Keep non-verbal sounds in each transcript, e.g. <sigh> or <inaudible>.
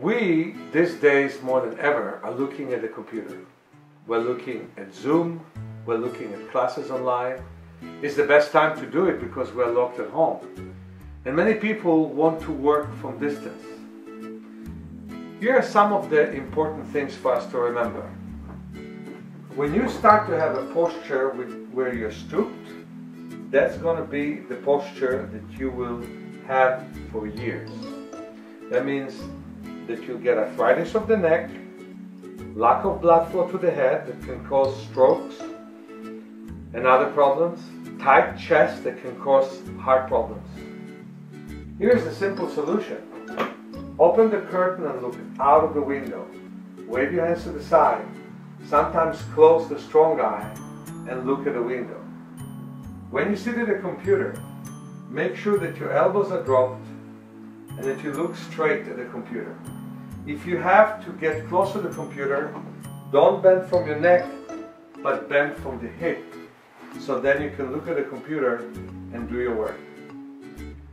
We, these days more than ever, are looking at the computer. We're looking at Zoom, we're looking at classes online. It's the best time to do it because we're locked at home. And many people want to work from distance. Here are some of the important things for us to remember. When you start to have a posture with, where you're stooped, that's going to be the posture that you will have for years. That means that you'll get arthritis of the neck, lack of blood flow to the head that can cause strokes and other problems, tight chest that can cause heart problems. Here's the simple solution. Open the curtain and look out of the window. Wave your hands to the side. Sometimes close the strong eye and look at the window. When you sit at a computer, make sure that your elbows are dropped and that you look straight at the computer. If you have to get close to the computer, don't bend from your neck, but bend from the hip. So then you can look at the computer and do your work.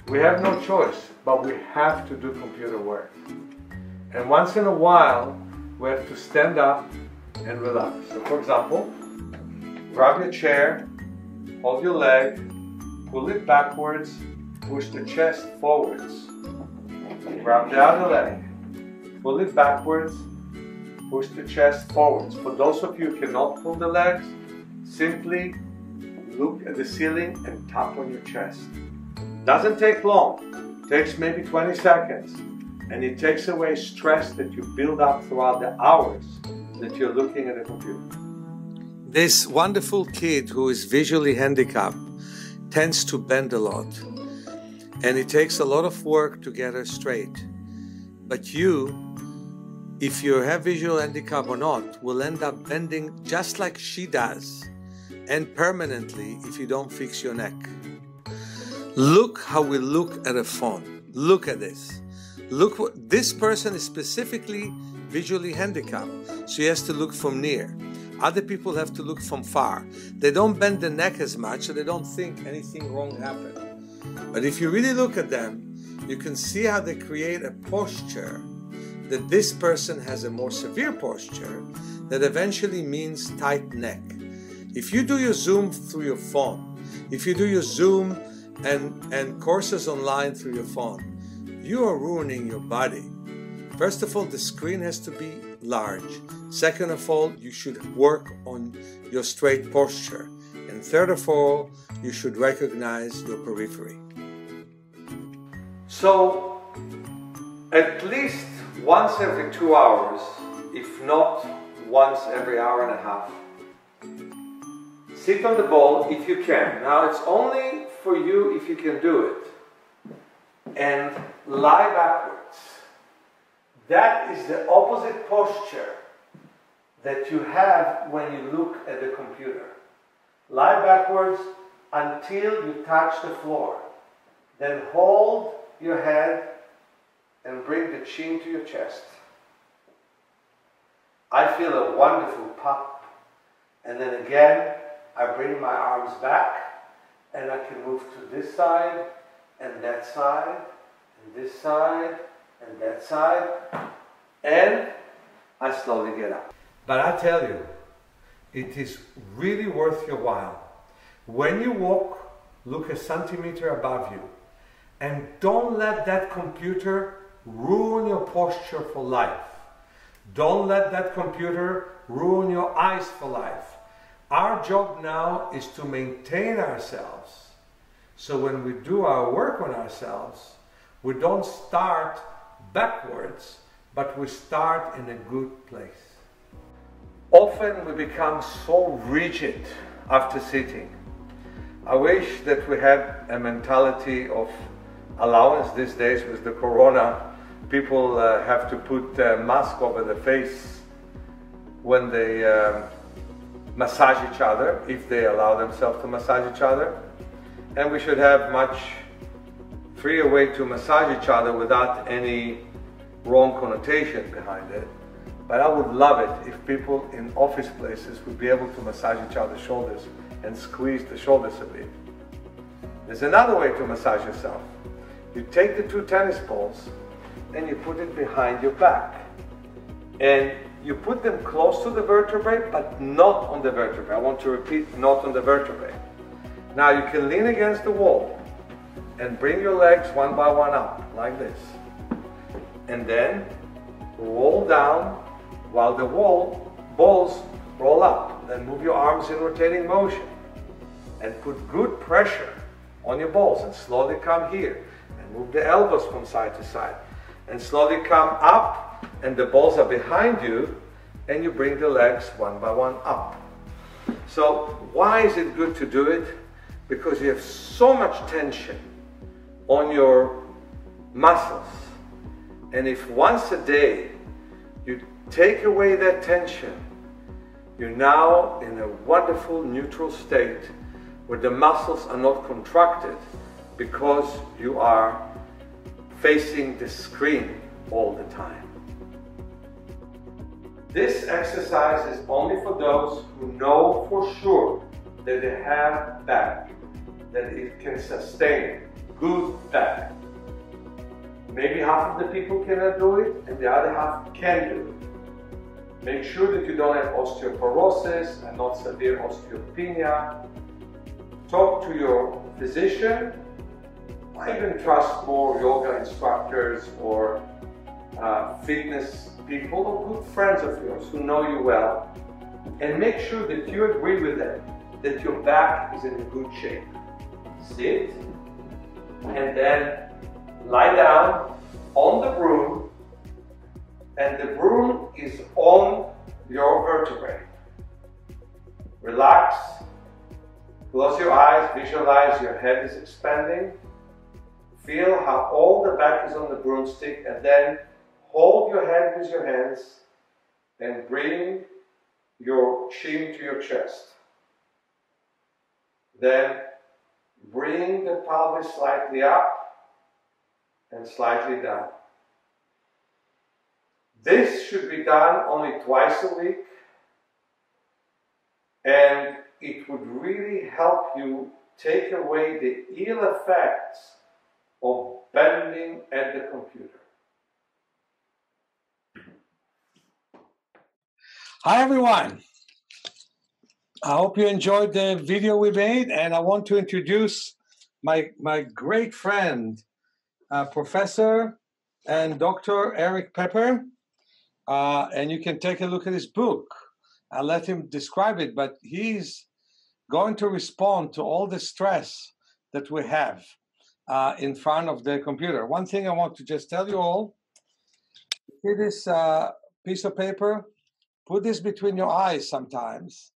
We have no choice, but we have to do computer work. And once in a while, we have to stand up and relax. So for example, grab your chair, hold your leg, pull it backwards, push the chest forwards. Grab the other leg, pull it backwards, push the chest forwards. For those of you who cannot pull the legs, simply look at the ceiling and tap on your chest. Doesn't take long, it takes maybe 20 seconds, and it takes away stress that you build up throughout the hours that you're looking at a computer. This wonderful kid who is visually handicapped tends to bend a lot, and it takes a lot of work to get her straight. But you if you have visual handicap or not, will end up bending just like she does and permanently if you don't fix your neck. Look how we look at a phone. Look at this. Look what this person is specifically visually handicapped, so he has to look from near. Other people have to look from far. They don't bend the neck as much, so they don't think anything wrong happened. But if you really look at them, you can see how they create a posture that this person has a more severe posture that eventually means tight neck. If you do your Zoom through your phone, if you do your Zoom and, and courses online through your phone, you are ruining your body. First of all, the screen has to be large. Second of all, you should work on your straight posture. And third of all, you should recognize your periphery. So, at least once every two hours, if not once every hour and a half. Sit on the ball if you can. Now it's only for you if you can do it. And lie backwards. That is the opposite posture that you have when you look at the computer. Lie backwards until you touch the floor. Then hold your head and bring the chin to your chest. I feel a wonderful pop. And then again, I bring my arms back and I can move to this side and that side and this side and that side. And I slowly get up. But I tell you, it is really worth your while. When you walk, look a centimeter above you. And don't let that computer ruin your posture for life. Don't let that computer ruin your eyes for life. Our job now is to maintain ourselves. So when we do our work on ourselves, we don't start backwards, but we start in a good place. Often we become so rigid after sitting. I wish that we had a mentality of allowance these days with the corona people uh, have to put a mask over the face when they um, massage each other, if they allow themselves to massage each other. And we should have much freer way to massage each other without any wrong connotation behind it. But I would love it if people in office places would be able to massage each other's shoulders and squeeze the shoulders a bit. There's another way to massage yourself. You take the two tennis balls and you put it behind your back. And you put them close to the vertebrae, but not on the vertebrae. I want to repeat, not on the vertebrae. Now you can lean against the wall and bring your legs one by one up, like this. And then roll down while the wall balls roll up. Then move your arms in rotating motion and put good pressure on your balls and slowly come here and move the elbows from side to side and slowly come up and the balls are behind you and you bring the legs one by one up. So why is it good to do it? Because you have so much tension on your muscles. And if once a day you take away that tension, you're now in a wonderful neutral state where the muscles are not contracted because you are facing the screen all the time. This exercise is only for those who know for sure that they have back, that it can sustain good back. Maybe half of the people cannot do it and the other half can do it. Make sure that you don't have osteoporosis and not severe osteopenia. Talk to your physician. I even trust more yoga instructors or uh, fitness people or good friends of yours who know you well and make sure that you agree with them that your back is in good shape. Sit and then lie down on the broom and the broom is on your vertebrae. Relax, close your eyes, visualize your head is expanding. Feel how all the back is on the broomstick and then hold your head with your hands and bring your chin to your chest. Then bring the pelvis slightly up and slightly down. This should be done only twice a week and it would really help you take away the ill effects of bending at the computer. Hi everyone. I hope you enjoyed the video we made and I want to introduce my, my great friend, uh, Professor and Dr. Erik Peper. Uh, and you can take a look at his book. I'll let him describe it, but he's going to respond to all the stress that we have uh, in front of the computer. One thing I want to just tell you all, see this uh, piece of paper? Put this between your eyes sometimes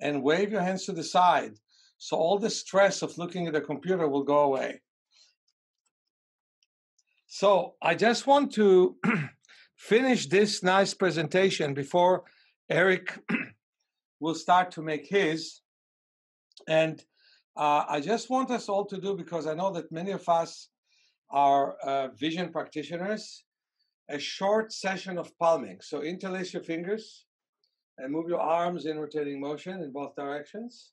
and wave your hands to the side so all the stress of looking at the computer will go away. So I just want to <clears throat> finish this nice presentation before Erik <clears throat> will start to make his. And uh, I just want us all to do, because I know that many of us are uh, vision practitioners, a short session of palming. So interlace your fingers and move your arms in rotating motion in both directions.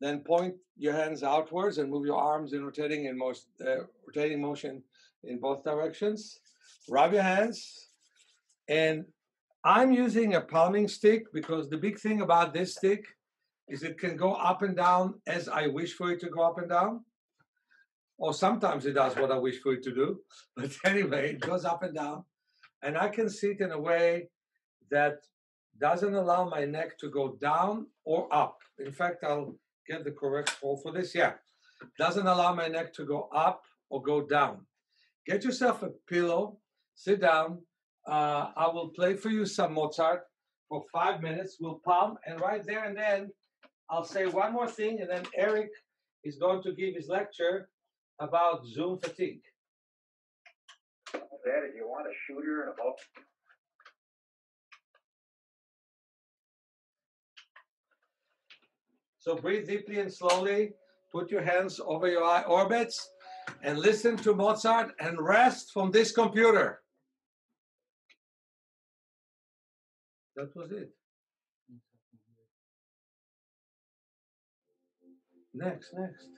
Then point your hands outwards and move your arms in rotating in most uh, rotating motion in both directions. Rub your hands, and I'm using a palming stick because the big thing about this stick is it can go up and down as I wish for it to go up and down. Or sometimes it does what I wish for it to do. <laughs> But anyway, it goes up and down and I can sit in a way that doesn't allow my neck to go down or up. In fact, I'll get the correct hold for this. Yeah, doesn't allow my neck to go up or go down. Get yourself a pillow, sit down. Uh, I will play for you some Mozart for five minutes. We'll palm, and right there and then, I'll say one more thing, and then Erik is going to give his lecture about Zoom fatigue that if you want a shooter and a bow. So breathe deeply and slowly. Put your hands over your eye orbits and listen to Mozart and rest from this computer. That was it. Next, next.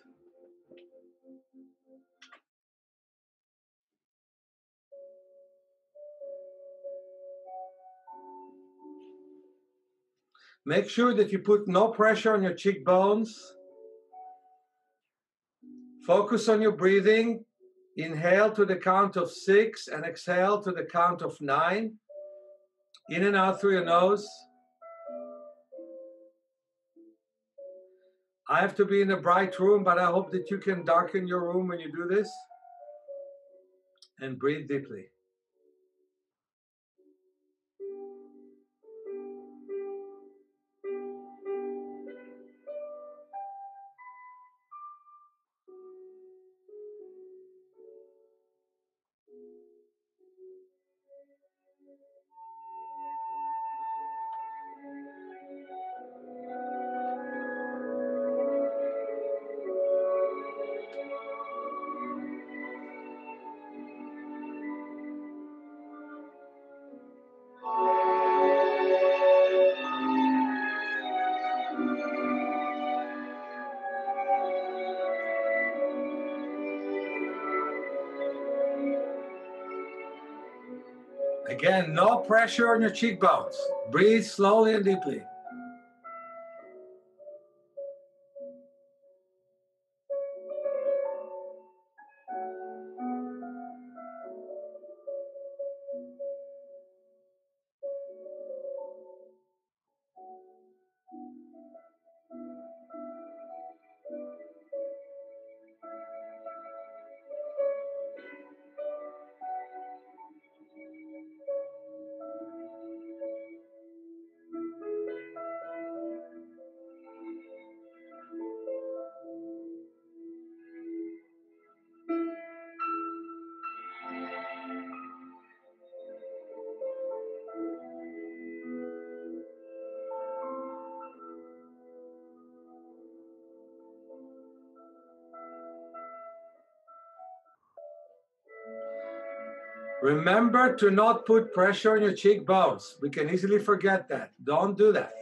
Make sure that you put no pressure on your cheekbones. Focus on your breathing. Inhale to the count of six and exhale to the count of nine. In and out through your nose. I have to be in a bright room, but I hope that you can darken your room when you do this. And breathe deeply. Pressure on your cheekbones. Breathe slowly and deeply. Remember to not put pressure on your cheekbones. We can easily forget that. Don't do that.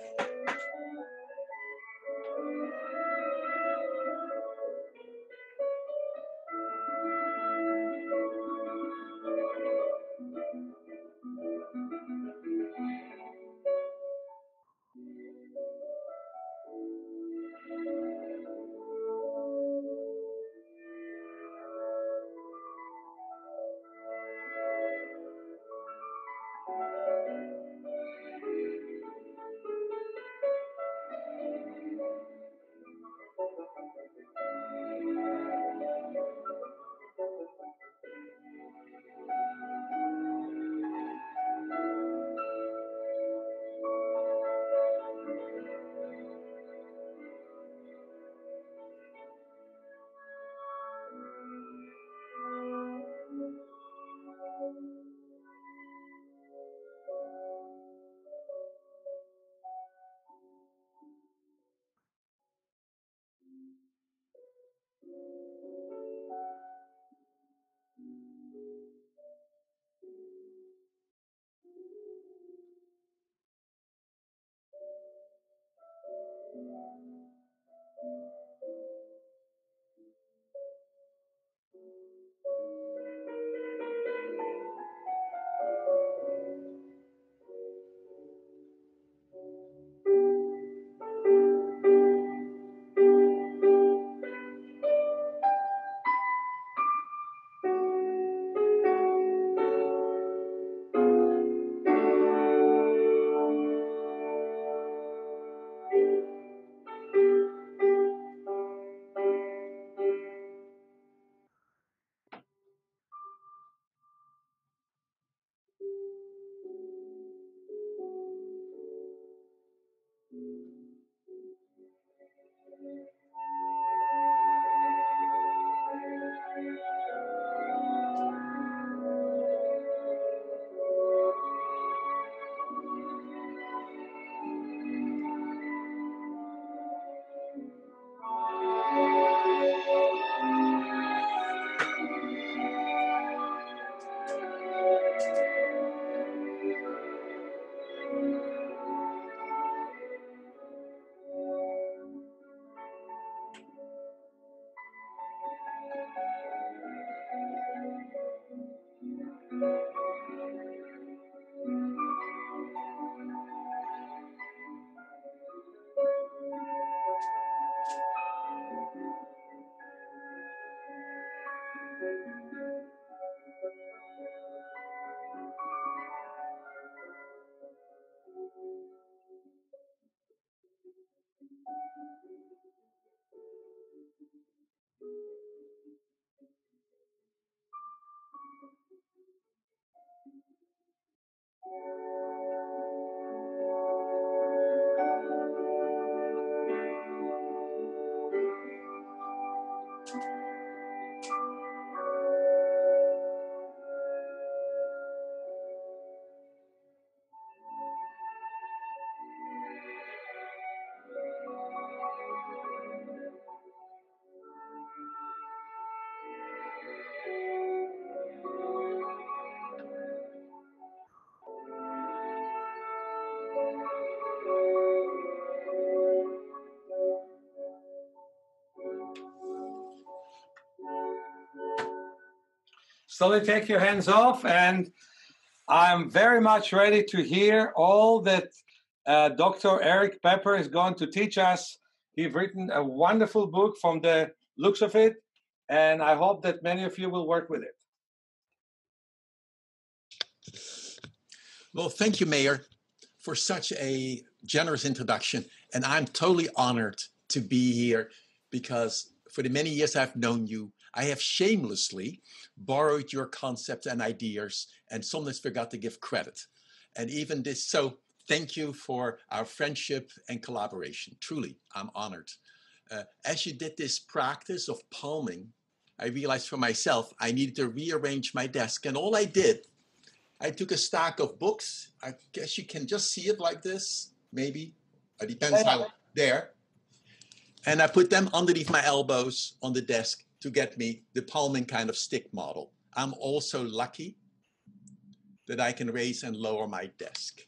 Slowly take your hands off and I'm very much ready to hear all that uh, Dr. Erik Peper is going to teach us. He's written a wonderful book from the looks of it, and I hope that many of you will work with it. Well, thank you, Meir, for such a generous introduction. And I'm totally honored to be here because for the many years I've known you, I have shamelessly borrowed your concepts and ideas and sometimes forgot to give credit. And even this, so thank you for our friendship and collaboration. Truly, I'm honored. Uh, as you did this practice of palming, I realized for myself I needed to rearrange my desk. And all I did, I took a stack of books. I guess you can just see it like this, maybe. It depends how there. And I put them underneath my elbows on the desk to get me the palming kind of stick model. I'm also lucky that I can raise and lower my desk.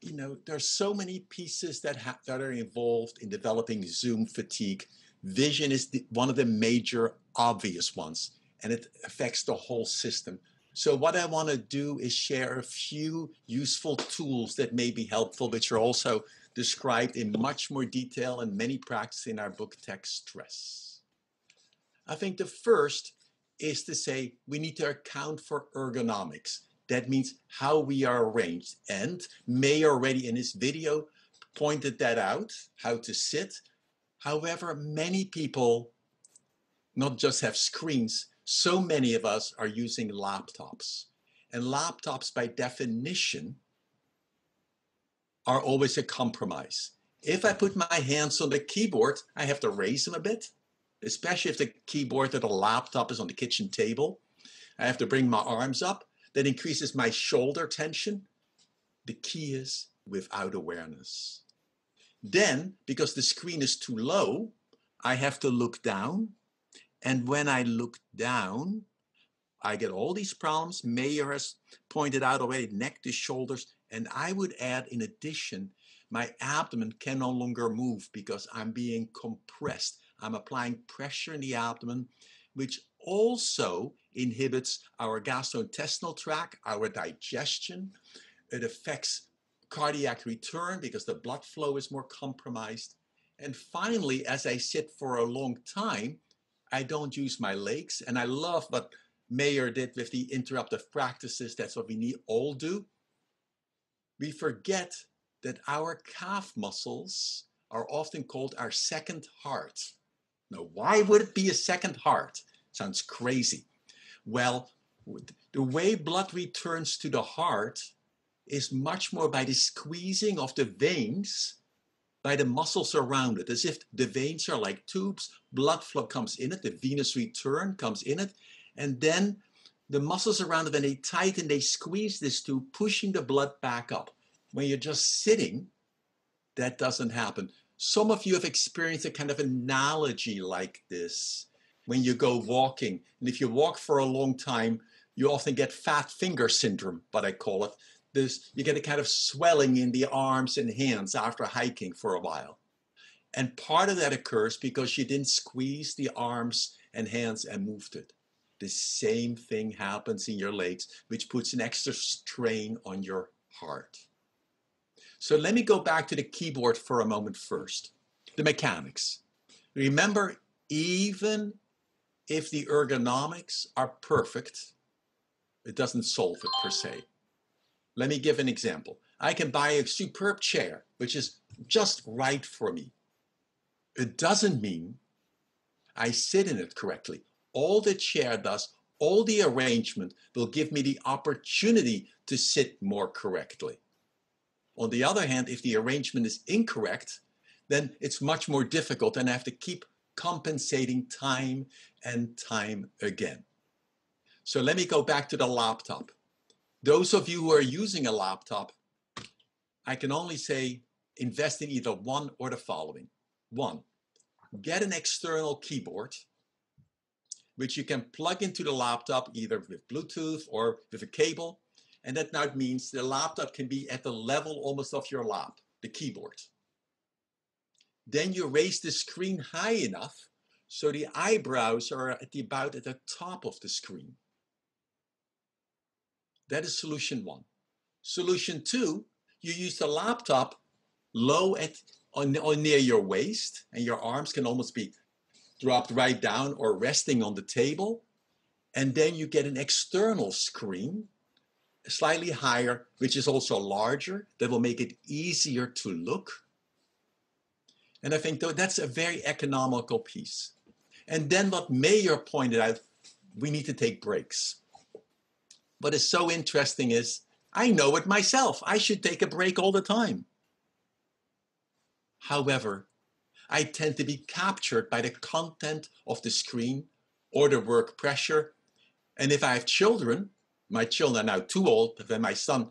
You know, there's so many pieces that, ha- that are involved in developing Zoom fatigue. Vision is the, one of the major obvious ones, and it affects the whole system. So, what I want to do is share a few useful tools that may be helpful, which are also described in much more detail and many practices in our book, Tech Stress. I think the first is to say we need to account for ergonomics. That means how we are arranged. And Meir already in his video pointed that out, how to sit. However, many people not just have screens, so many of us are using laptops. And laptops, by definition, are always a compromise. If I put my hands on the keyboard, I have to raise them a bit especially if the keyboard or the laptop is on the kitchen table. I have to bring my arms up. That increases my shoulder tension. The key is without awareness. Then, because the screen is too low, I have to look down. And when I look down, I get all these problems. Meir has pointed out already neck to shoulders. And I would add, in addition, my abdomen can no longer move because I'm being compressed. I'm applying pressure in the abdomen, which also inhibits our gastrointestinal tract, our digestion. It affects cardiac return because the blood flow is more compromised. And finally, as I sit for a long time, I don't use my legs. And I love what Meir did with the interruptive practices. That's what we need all do. We forget that our calf muscles are often called our second heart. Now, why would it be a second heart? Sounds crazy. Well, the way blood returns to the heart is much more by the squeezing of the veins by the muscles around it, as if the veins are like tubes, blood flow comes in it, the venous return comes in it, and then the muscles around it, when they tighten, they squeeze this tube, pushing the blood back up. When you're just sitting, that doesn't happen. Some of you have experienced a kind of analogy like this when you go walking. And if you walk for a long time, you often get fat finger syndrome, what I call it. This, you get a kind of swelling in the arms and hands after hiking for a while. And part of that occurs because you didn't squeeze the arms and hands and moved it. The same thing happens in your legs, which puts an extra strain on your heart. So let me go back to the keyboard for a moment first. The mechanics. Remember, even if the ergonomics are perfect, it doesn't solve it per se. Let me give an example. I can buy a superb chair, which is just right for me. It doesn't mean I sit in it correctly. All the chair does, all the arrangement will give me the opportunity to sit more correctly. On the other hand, if the arrangement is incorrect, then it's much more difficult and I have to keep compensating time and time again. So let me go back to the laptop. Those of you who are using a laptop, I can only say invest in either one or the following. One, get an external keyboard, which you can plug into the laptop either with Bluetooth or with a cable. And that now means the laptop can be at the level almost of your lap, the keyboard. Then you raise the screen high enough so the eyebrows are at the, about at the top of the screen. That is solution one. Solution two, you use the laptop low at on, on near your waist, and your arms can almost be dropped right down or resting on the table. And then you get an external screen, slightly higher, which is also larger, that will make it easier to look. And I think that's a very economical piece. And then what Meir pointed out, we need to take breaks. What is so interesting is I know it myself. I should take a break all the time. However, I tend to be captured by the content of the screen or the work pressure. And if I have children, my children are now too old, but when my son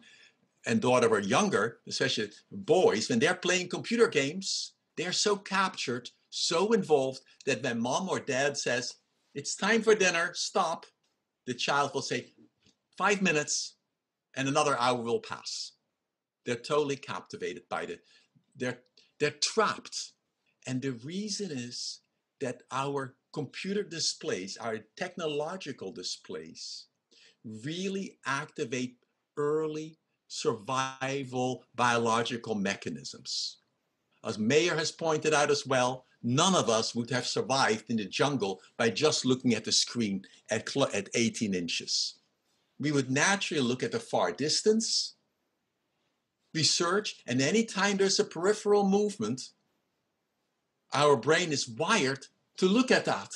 and daughter were younger, especially boys, when they're playing computer games, they're so captured, so involved that when mom or dad says, It's time for dinner, stop, the child will say, Five minutes, and another hour will pass. They're totally captivated by the, they're they're trapped. And the reason is that our computer displays, our technological displays, really activate early survival biological mechanisms. As Meir has pointed out as well, none of us would have survived in the jungle by just looking at the screen at, at 18 inches. We would naturally look at the far distance, research, and anytime there's a peripheral movement, our brain is wired to look at that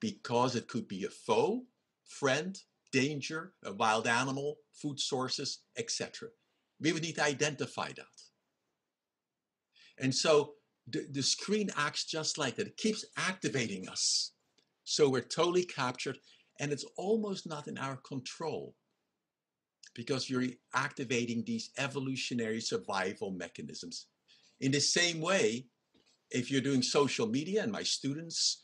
because it could be a foe, friend, danger, a wild animal, food sources, etc. We would need to identify that. And so the, the screen acts just like that. It keeps activating us. So we're totally captured, and it's almost not in our control because you're activating these evolutionary survival mechanisms. In the same way, if you're doing social media, and my students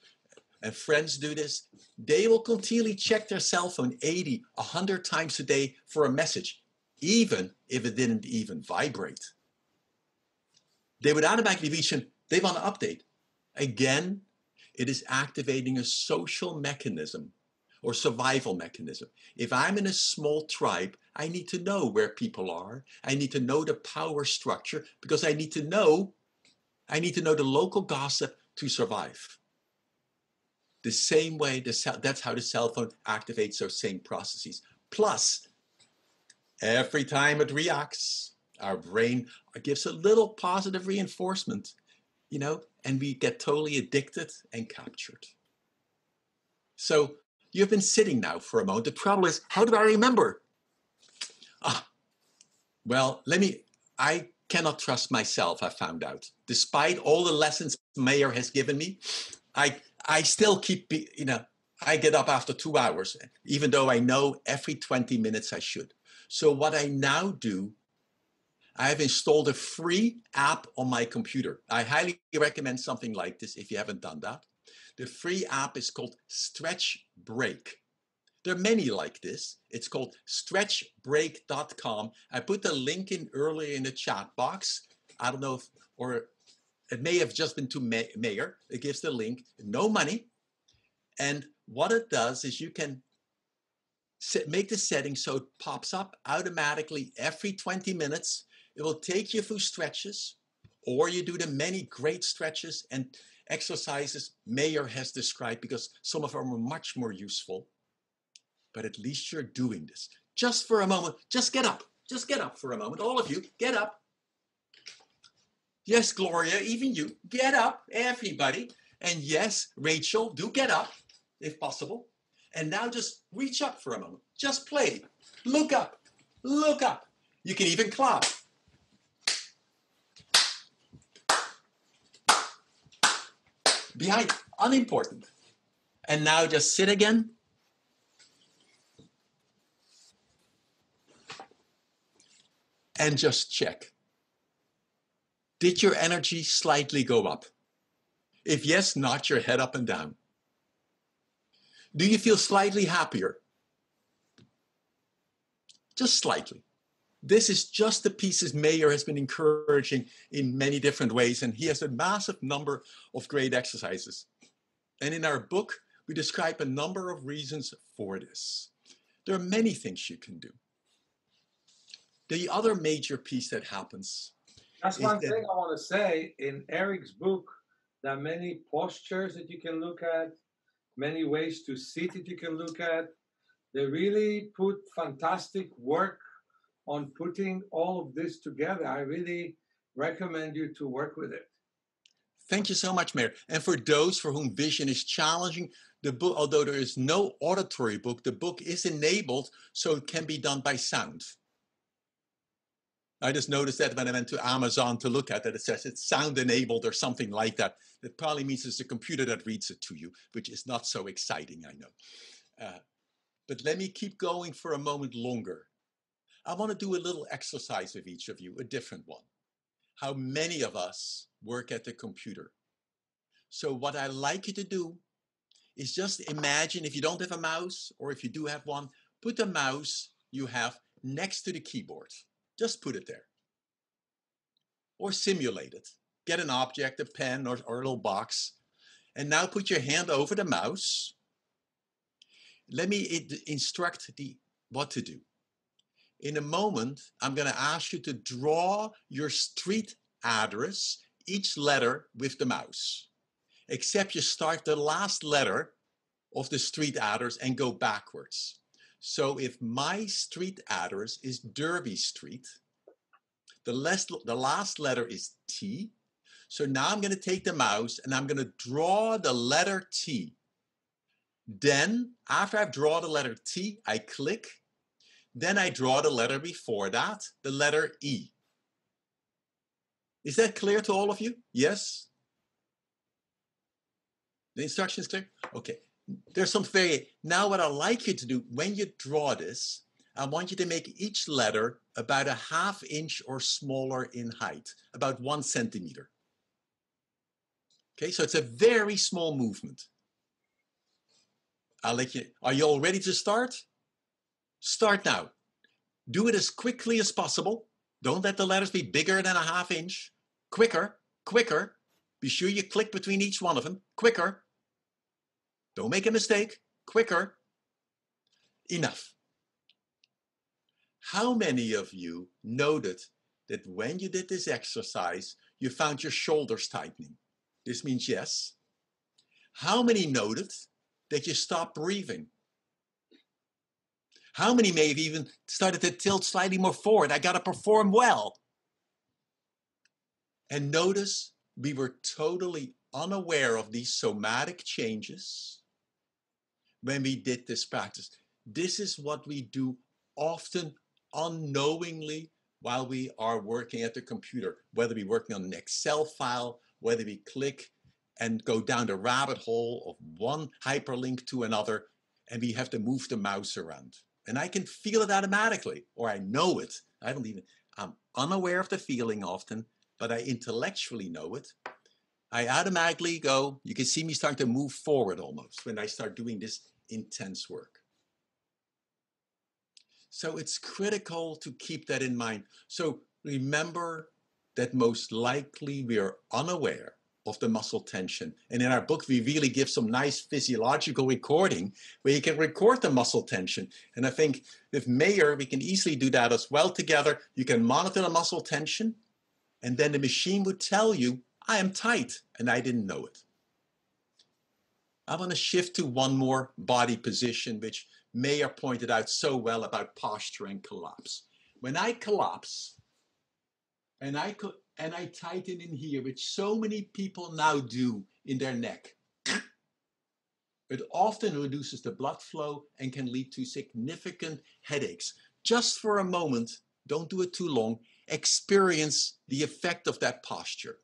and friends do this, they will continually check their cell phone 80, 100 times a day for a message, even if it didn't even vibrate. They would automatically reach and they want to update. Again, it is activating a social mechanism or survival mechanism. If I'm in a small tribe, I need to know where people are. I need to know the power structure because I need to know I need to know the local gossip to survive. The same way the that's how the cell phone activates those same processes. Plus, every time it reacts, our brain gives a little positive reinforcement, you know, and we get totally addicted and captured. So You've been sitting now for a moment. The trouble is, how do I remember? Ah, well, let me, I cannot trust myself, I found out. Despite all the lessons Meir has given me, I, I still keep, you know, I get up after two hours, even though I know every 20 minutes I should. So what I now do, I have installed a free app on my computer. I highly recommend something like this if you haven't done that. The free app is called Stretch Break. There are many like this. It's called stretchbreak.com. I put the link in earlier in the chat box. I don't know if, or it may have just been to Meir. It gives the link, no money. And what it does is you can set, make the setting so it pops up automatically every 20 minutes. It will take you through stretches, or you do the many great stretches and exercises Meir has described because some of them are much more useful. But at least you're doing this. Just for a moment, just get up. Just get up for a moment. All of you, get up. Yes, Gloria, even you, get up, everybody. And yes, Rachel, do get up if possible. And now just reach up for a moment. Just play. Look up. Look up. You can even clap. Behind, unimportant. And now just sit again. And just check. Did your energy slightly go up? If yes, nod your head up and down. Do you feel slightly happier? Just slightly. This is just the pieces Meir has been encouraging in many different ways, and he has a massive number of great exercises. And in our book, we describe a number of reasons for this. There are many things you can do. The other major piece that happens. That's one thing I want to say. In Erik's book, there are many postures that you can look at, many ways to sit that you can look at. They really put fantastic work on putting all of this together. I really recommend you to work with it. Thank you so much, Meir. And for those for whom vision is challenging, the book, although there is no auditory book, the book is enabled so it can be done by sound. I just noticed that when I went to Amazon to look at it, it says it's sound enabled or something like that. That probably means it's a computer that reads it to you, which is not so exciting, I know. Uh, but let me keep going for a moment longer. I want to do a little exercise with each of you, a different one. How many of us work at the computer? So, what I like you to do is just imagine if you don't have a mouse, or if you do have one, put the mouse you have next to the keyboard. Just put it there. Or simulate it. Get an object, a pen, or, or a little box. And now put your hand over the mouse. Let me instruct the what to do. In a moment, I'm going to ask you to draw your street address, each letter with the mouse. Except you start the last letter of the street address and go backwards. So if my street address is Derby Street, the last, the last letter is T. So now I'm going to take the mouse and I'm going to draw the letter T. Then, after I've drawn the letter T, I click. Then I draw the letter before that, the letter E. Is that clear to all of you? Yes? The instruction is clear? Okay there's some very, now what I'd like you to do, when you draw this, I want you to make each letter about a half inch or smaller in height, about one centimeter. Okay, so it's a very small movement. I'll let you, are you all ready to start? Start now. Do it as quickly as possible. Don't let the letters be bigger than a half inch. Quicker, quicker. Be sure you click between each one of them. Quicker. Don't make a mistake. Quicker. Enough. How many of you noted that when you did this exercise, you found your shoulders tightening? This means yes. How many noted that you stopped breathing? How many may have even started to tilt slightly more forward? I got to perform well. And notice we were totally unaware of these somatic changes when we did this practice. This is what we do often unknowingly while we are working at the computer, whether we're working on an Excel file, whether we click and go down the rabbit hole of one hyperlink to another, and we have to move the mouse around. And I can feel it automatically, or I know it. I don't even, I'm unaware of the feeling often, but I intellectually know it. I automatically go, you can see me starting to move forward almost when I start doing this intense work. So it's critical to keep that in mind. So remember that most likely we are unaware of the muscle tension. And in our book, we really give some nice physiological recording where you can record the muscle tension. And I think with Meir, we can easily do that as well together. You can monitor the muscle tension, and then the machine would tell you I am tight, and I didn't know it. I want to shift to one more body position, which Meir pointed out so well about posture and collapse. When I collapse and I co- and I tighten in here, which so many people now do in their neck, <clears throat> it often reduces the blood flow and can lead to significant headaches. Just for a moment, don't do it too long, experience the effect of that posture.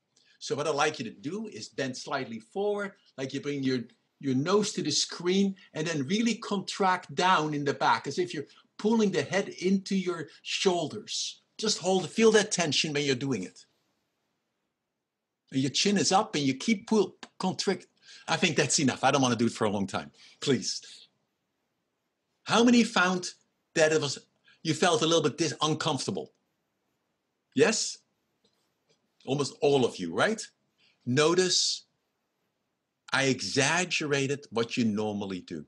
So what I'd like you to do is bend slightly forward, like you bring your, your nose to the screen and then really contract down in the back as if you're pulling the head into your shoulders. Just hold, feel that tension when you're doing it. And your chin is up and you keep pull, contract. I think that's enough. I don't want to do it for a long time. Please. How many found that it was you felt a little bit dis- uncomfortable? Yes? Almost all of you, right? Notice I exaggerated what you normally do.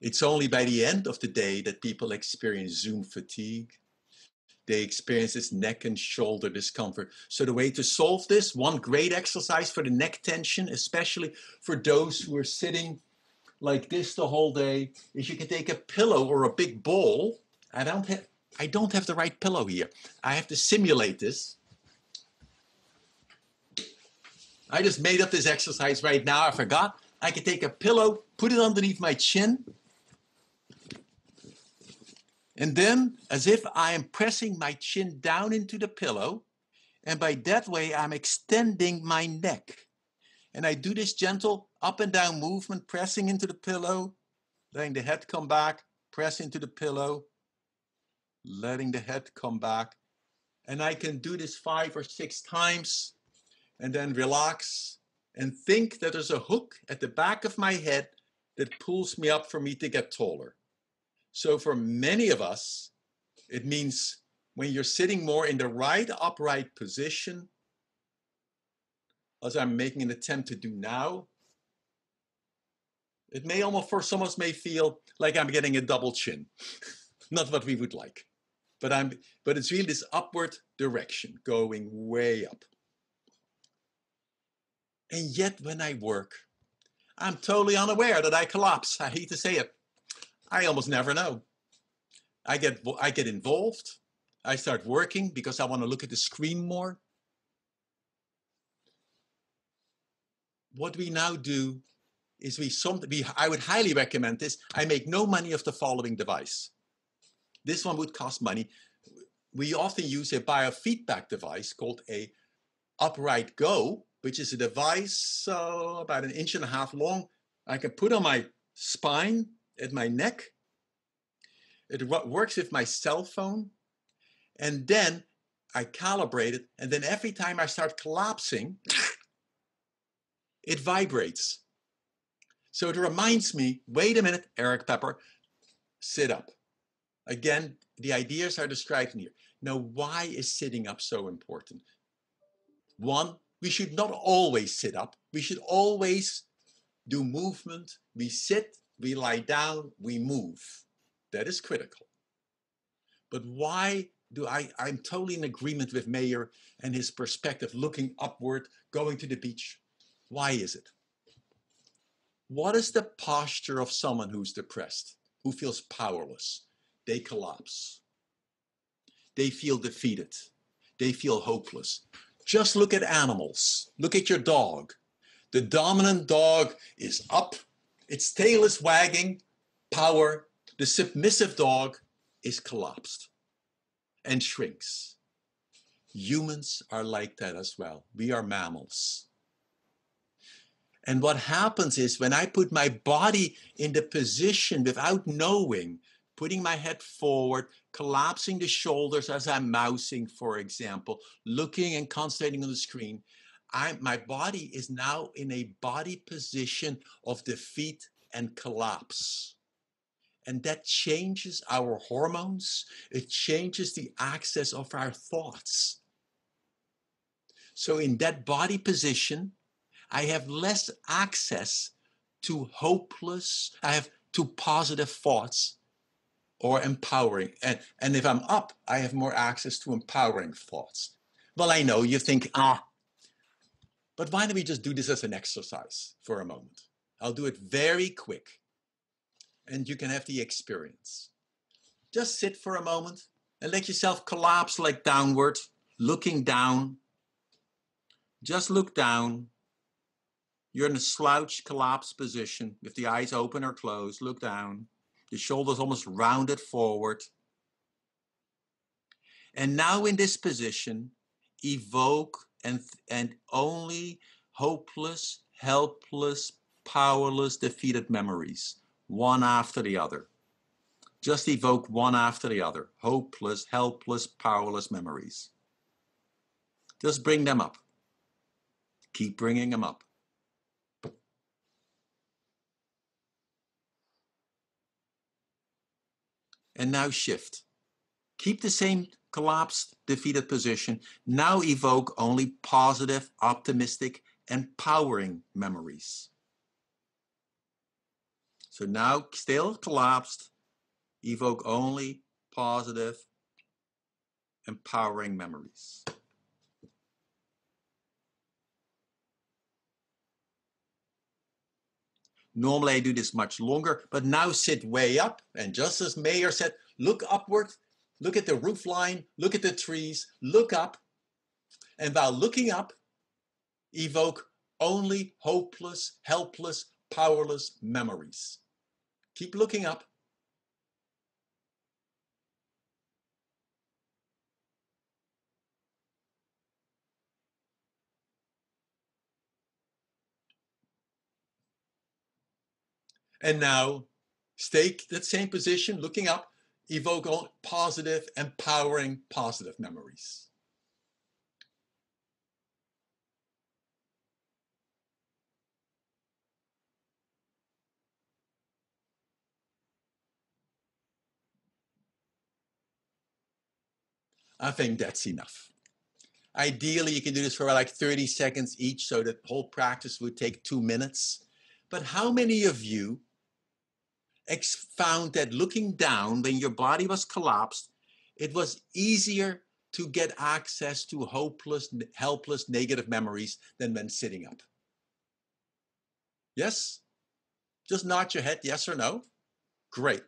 It's only by the end of the day that people experience Zoom fatigue. They experience this neck and shoulder discomfort. So, the way to solve this, one great exercise for the neck tension, especially for those who are sitting like this the whole day, is you can take a pillow or a big ball. I don't have I don't have the right pillow here. I have to simulate this. I just made up this exercise right now. I forgot. I can take a pillow, put it underneath my chin, and then, as if I am pressing my chin down into the pillow, and by that way, I'm extending my neck. And I do this gentle up and down movement, pressing into the pillow, letting the head come back, press into the pillow, letting the head come back. And I can do this five or six times and then relax and think that there's a hook at the back of my head that pulls me up for me to get taller. So for many of us, it means when you're sitting more in the right upright position, as I'm making an attempt to do now, it may almost, for some of us, may feel like I'm getting a double chin. <laughs> Not what we would like, but I'm, but it's really this upward direction, going way up. And yet, when I work, I'm totally unaware that I collapse. <laughs> I hate to say it. I almost never know. I get I get involved. I start working because I want to look at the screen more. What we now do is we some we I would highly recommend this. I make no money of the following device. This one would cost money. We often use a biofeedback device called a Upright Go, which is a device uh, about an inch and a half long. I can put on my spine at my neck. It works with my cell phone. And then I calibrate it. And then every time I start collapsing, it vibrates. So it reminds me wait a minute, Erik Peper, sit up. Again, the ideas are described in here. Now, why is sitting up so important? One, we should not always sit up. We should always do movement. We sit, we lie down, we move. That is critical. But why do I, I'm totally in agreement with Meir and his perspective, looking upward, going to the beach. Why is it? What is the posture of someone who's depressed, who feels powerless? They collapse. They feel defeated. They feel hopeless. Just look at animals. Look at your dog. The dominant dog is up, its tail is wagging, power. The submissive dog is collapsed and shrinks. Humans are like that as well. We are mammals. And what happens is when I put my body in the position without knowing, putting my head forward, collapsing the shoulders as I'm mousing, for example, looking and concentrating on the screen, I, my body is now in a body position of defeat and collapse. And that changes our hormones, it changes the access of our thoughts. So, in that body position, I have less access to hopeless, I have to positive thoughts or empowering. And, and if I'm up, I have more access to empowering thoughts. Well, I know you think, ah, but why don't we just do this as an exercise for a moment? I'll do it very quick and you can have the experience. Just sit for a moment and let yourself collapse like downward, looking down. Just look down. You're in a slouch collapse position If the eyes open or closed. Look down. The shoulders almost rounded forward. And now in this position, evoke and, and only hopeless, helpless, powerless, defeated memories, one after the other. Just evoke one after the other hopeless, helpless, powerless memories. Just bring them up. Keep bringing them up. And now shift. Keep the same collapsed, defeated position. Now evoke only positive, optimistic, empowering memories. So now, still collapsed, evoke only positive, empowering memories. Normally I do this much longer, but now sit way up. And just as Meir said, look upward, look at the roof line, look at the trees, look up. And while looking up, evoke only hopeless, helpless, powerless memories. Keep looking up. And now stay that same position, looking up, evoke all positive, empowering, positive memories. I think that's enough. Ideally, you can do this for like 30 seconds each, so the whole practice would take two minutes. But how many of you found that looking down when your body was collapsed, it was easier to get access to hopeless, helpless, negative memories than when sitting up? Yes? Just nod your head, yes or no? Great.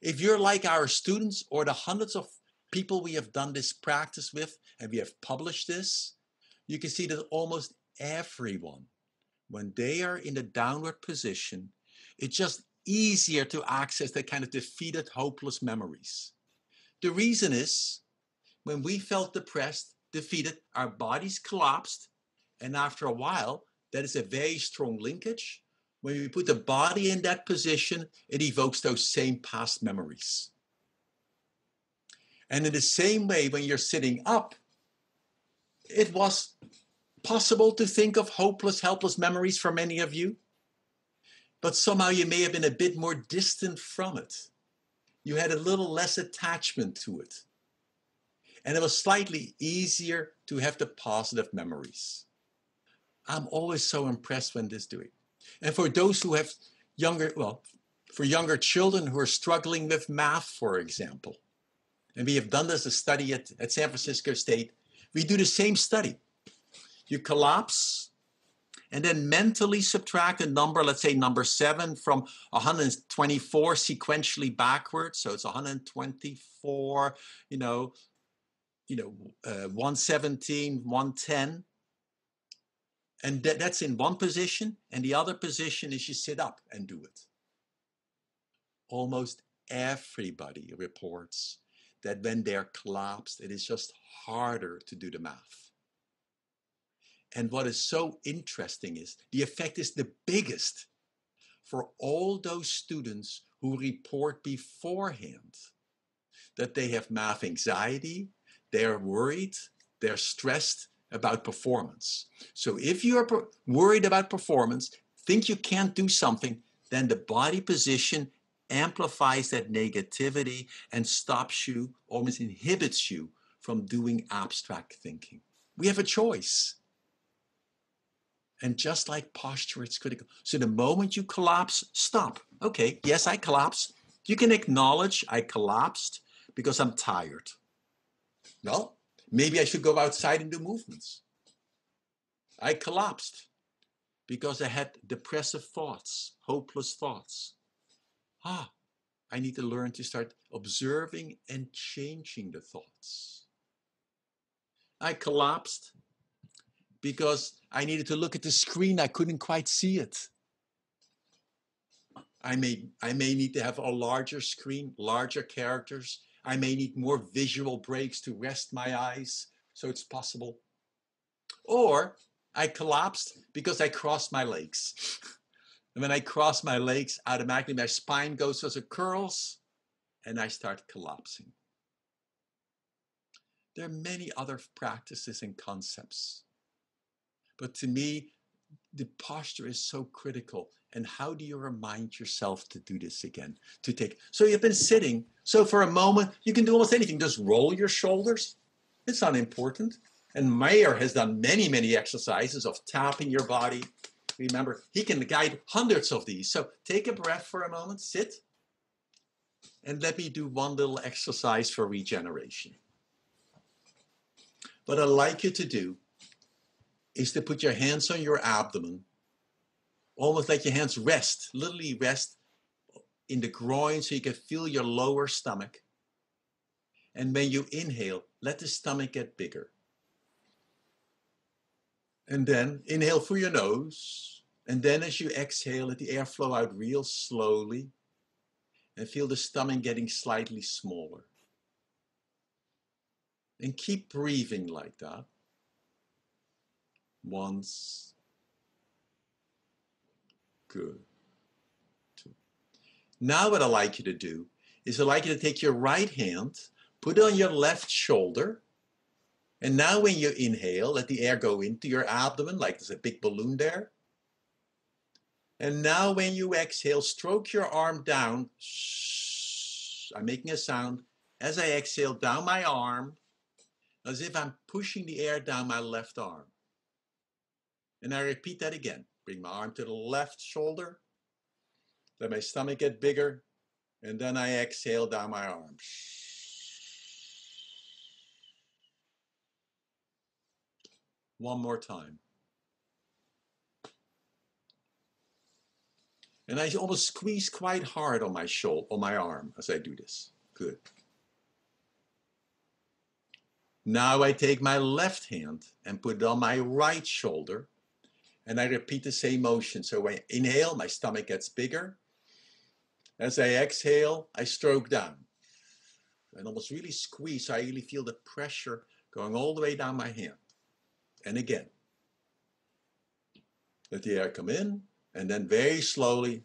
If you're like our students or the hundreds of people we have done this practice with and we have published this, you can see that almost everyone, when they are in the downward position, it's just easier to access that kind of defeated, hopeless memories. The reason is when we felt depressed, defeated, our bodies collapsed, and after a while, that is a very strong linkage. When we put the body in that position, it evokes those same past memories. And in the same way, when you're sitting up, it was possible to think of hopeless, helpless memories for many of you, but somehow you may have been a bit more distant from it. You had a little less attachment to it. And it was slightly easier to have the positive memories. I'm always so impressed when this doing. And for those who have younger, well, for younger children who are struggling with math, for example, and we have done this a study at, at San Francisco State, we do the same study. You collapse and then mentally subtract a number, let's say number seven, from 124 sequentially backwards. So it's 124, you know, you know, uh, 117, 110. And th- that's in one position. And the other position is you sit up and do it. Almost everybody reports that when they're collapsed, it is just harder to do the math. And what is so interesting is the effect is the biggest for all those students who report beforehand that they have math anxiety, they're worried, they're stressed about performance. So if you're worried about performance, think you can't do something, then the body position amplifies that negativity and stops you, almost inhibits you from doing abstract thinking. We have a choice. And just like posture, it's critical. So the moment you collapse, stop. Okay, yes, I collapsed. You can acknowledge I collapsed because I'm tired. Well, maybe I should go outside and do movements. I collapsed. because I had depressive thoughts, hopeless thoughts. Ah, I need to learn to start observing and changing the thoughts. I collapsed because I needed to look at the screen. I couldn't quite see it. I may, I may need to have a larger screen, larger characters. I may need more visual breaks to rest my eyes so it's possible. Or I collapsed because I crossed my legs. and <laughs> when I cross my legs, automatically my spine goes as it curls and I start collapsing. There are many other practices and concepts. But to me, the posture is so critical. And how do you remind yourself to do this again? To take, so you've been sitting. So for a moment, you can do almost anything. Just roll your shoulders. It's not important. And Meir has done many, many exercises of tapping your body. Remember, he can guide hundreds of these. So take a breath for a moment, sit, and let me do one little exercise for regeneration. What I'd like you to do is to put your hands on your abdomen, almost like your hands rest, literally rest in the groin so you can feel your lower stomach. And when you inhale, let the stomach get bigger. And then inhale through your nose. And then as you exhale, let the air flow out real slowly. And feel the stomach getting slightly smaller. And keep breathing like that. Once. Good. Two. Now what I'd like you to do is I'd like you to take your right hand, put it on your left shoulder, and now when you inhale, let the air go into your abdomen like there's a big balloon there. And now when you exhale, stroke your arm down. I'm making a sound as I exhale down my arm, as if I'm pushing the air down my left arm. And I repeat that again. Bring my arm to the left shoulder. Let my stomach get bigger. And then I exhale down my arm. One more time. And I almost squeeze quite hard on my shoulder, on my arm as I do this. Good. Now I take my left hand and put it on my right shoulder. And I repeat the same motion. So when I inhale, my stomach gets bigger. As I exhale, I stroke down. And almost really squeeze. So I really feel the pressure going all the way down my hand and again. Let the air come in, and then very slowly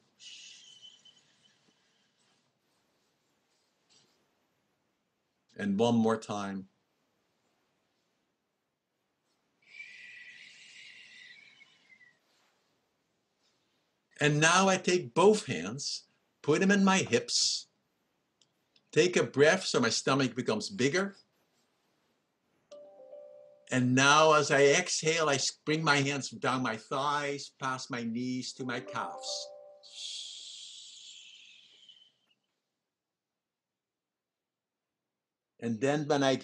and one more time. And now I take both hands, put them in my hips, take a breath so my stomach becomes bigger, and now as I exhale, I bring my hands down my thighs, past my knees to my calves. And then when I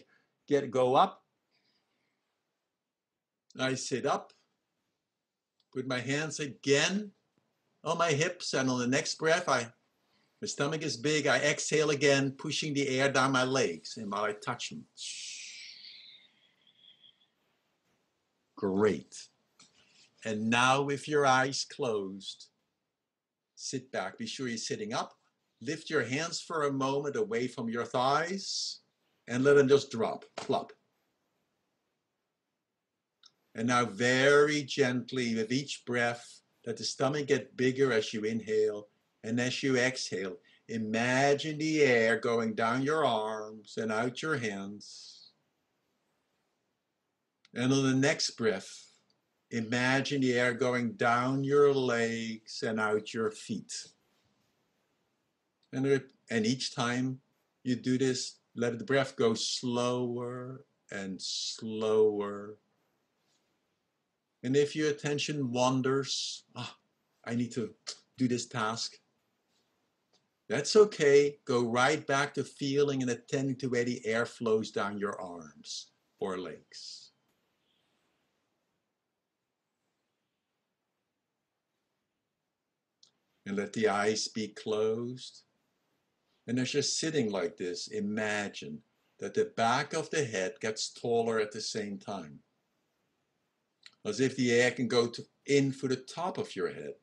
get go up, I sit up, put my hands again on my hips, and on the next breath, I my stomach is big. I exhale again, pushing the air down my legs, and while I touch them. Great. And now, with your eyes closed, sit back. Be sure you're sitting up. Lift your hands for a moment away from your thighs and let them just drop, plop. And now, very gently, with each breath, let the stomach get bigger as you inhale. And as you exhale, imagine the air going down your arms and out your hands. And on the next breath, imagine the air going down your legs and out your feet. And, and each time you do this, let the breath go slower and slower. And if your attention wanders, oh, I need to do this task. That's okay. Go right back to feeling and attending to where the air flows down your arms or legs. And let the eyes be closed. And as you're sitting like this, imagine that the back of the head gets taller at the same time. As if the air can go to, in for the top of your head.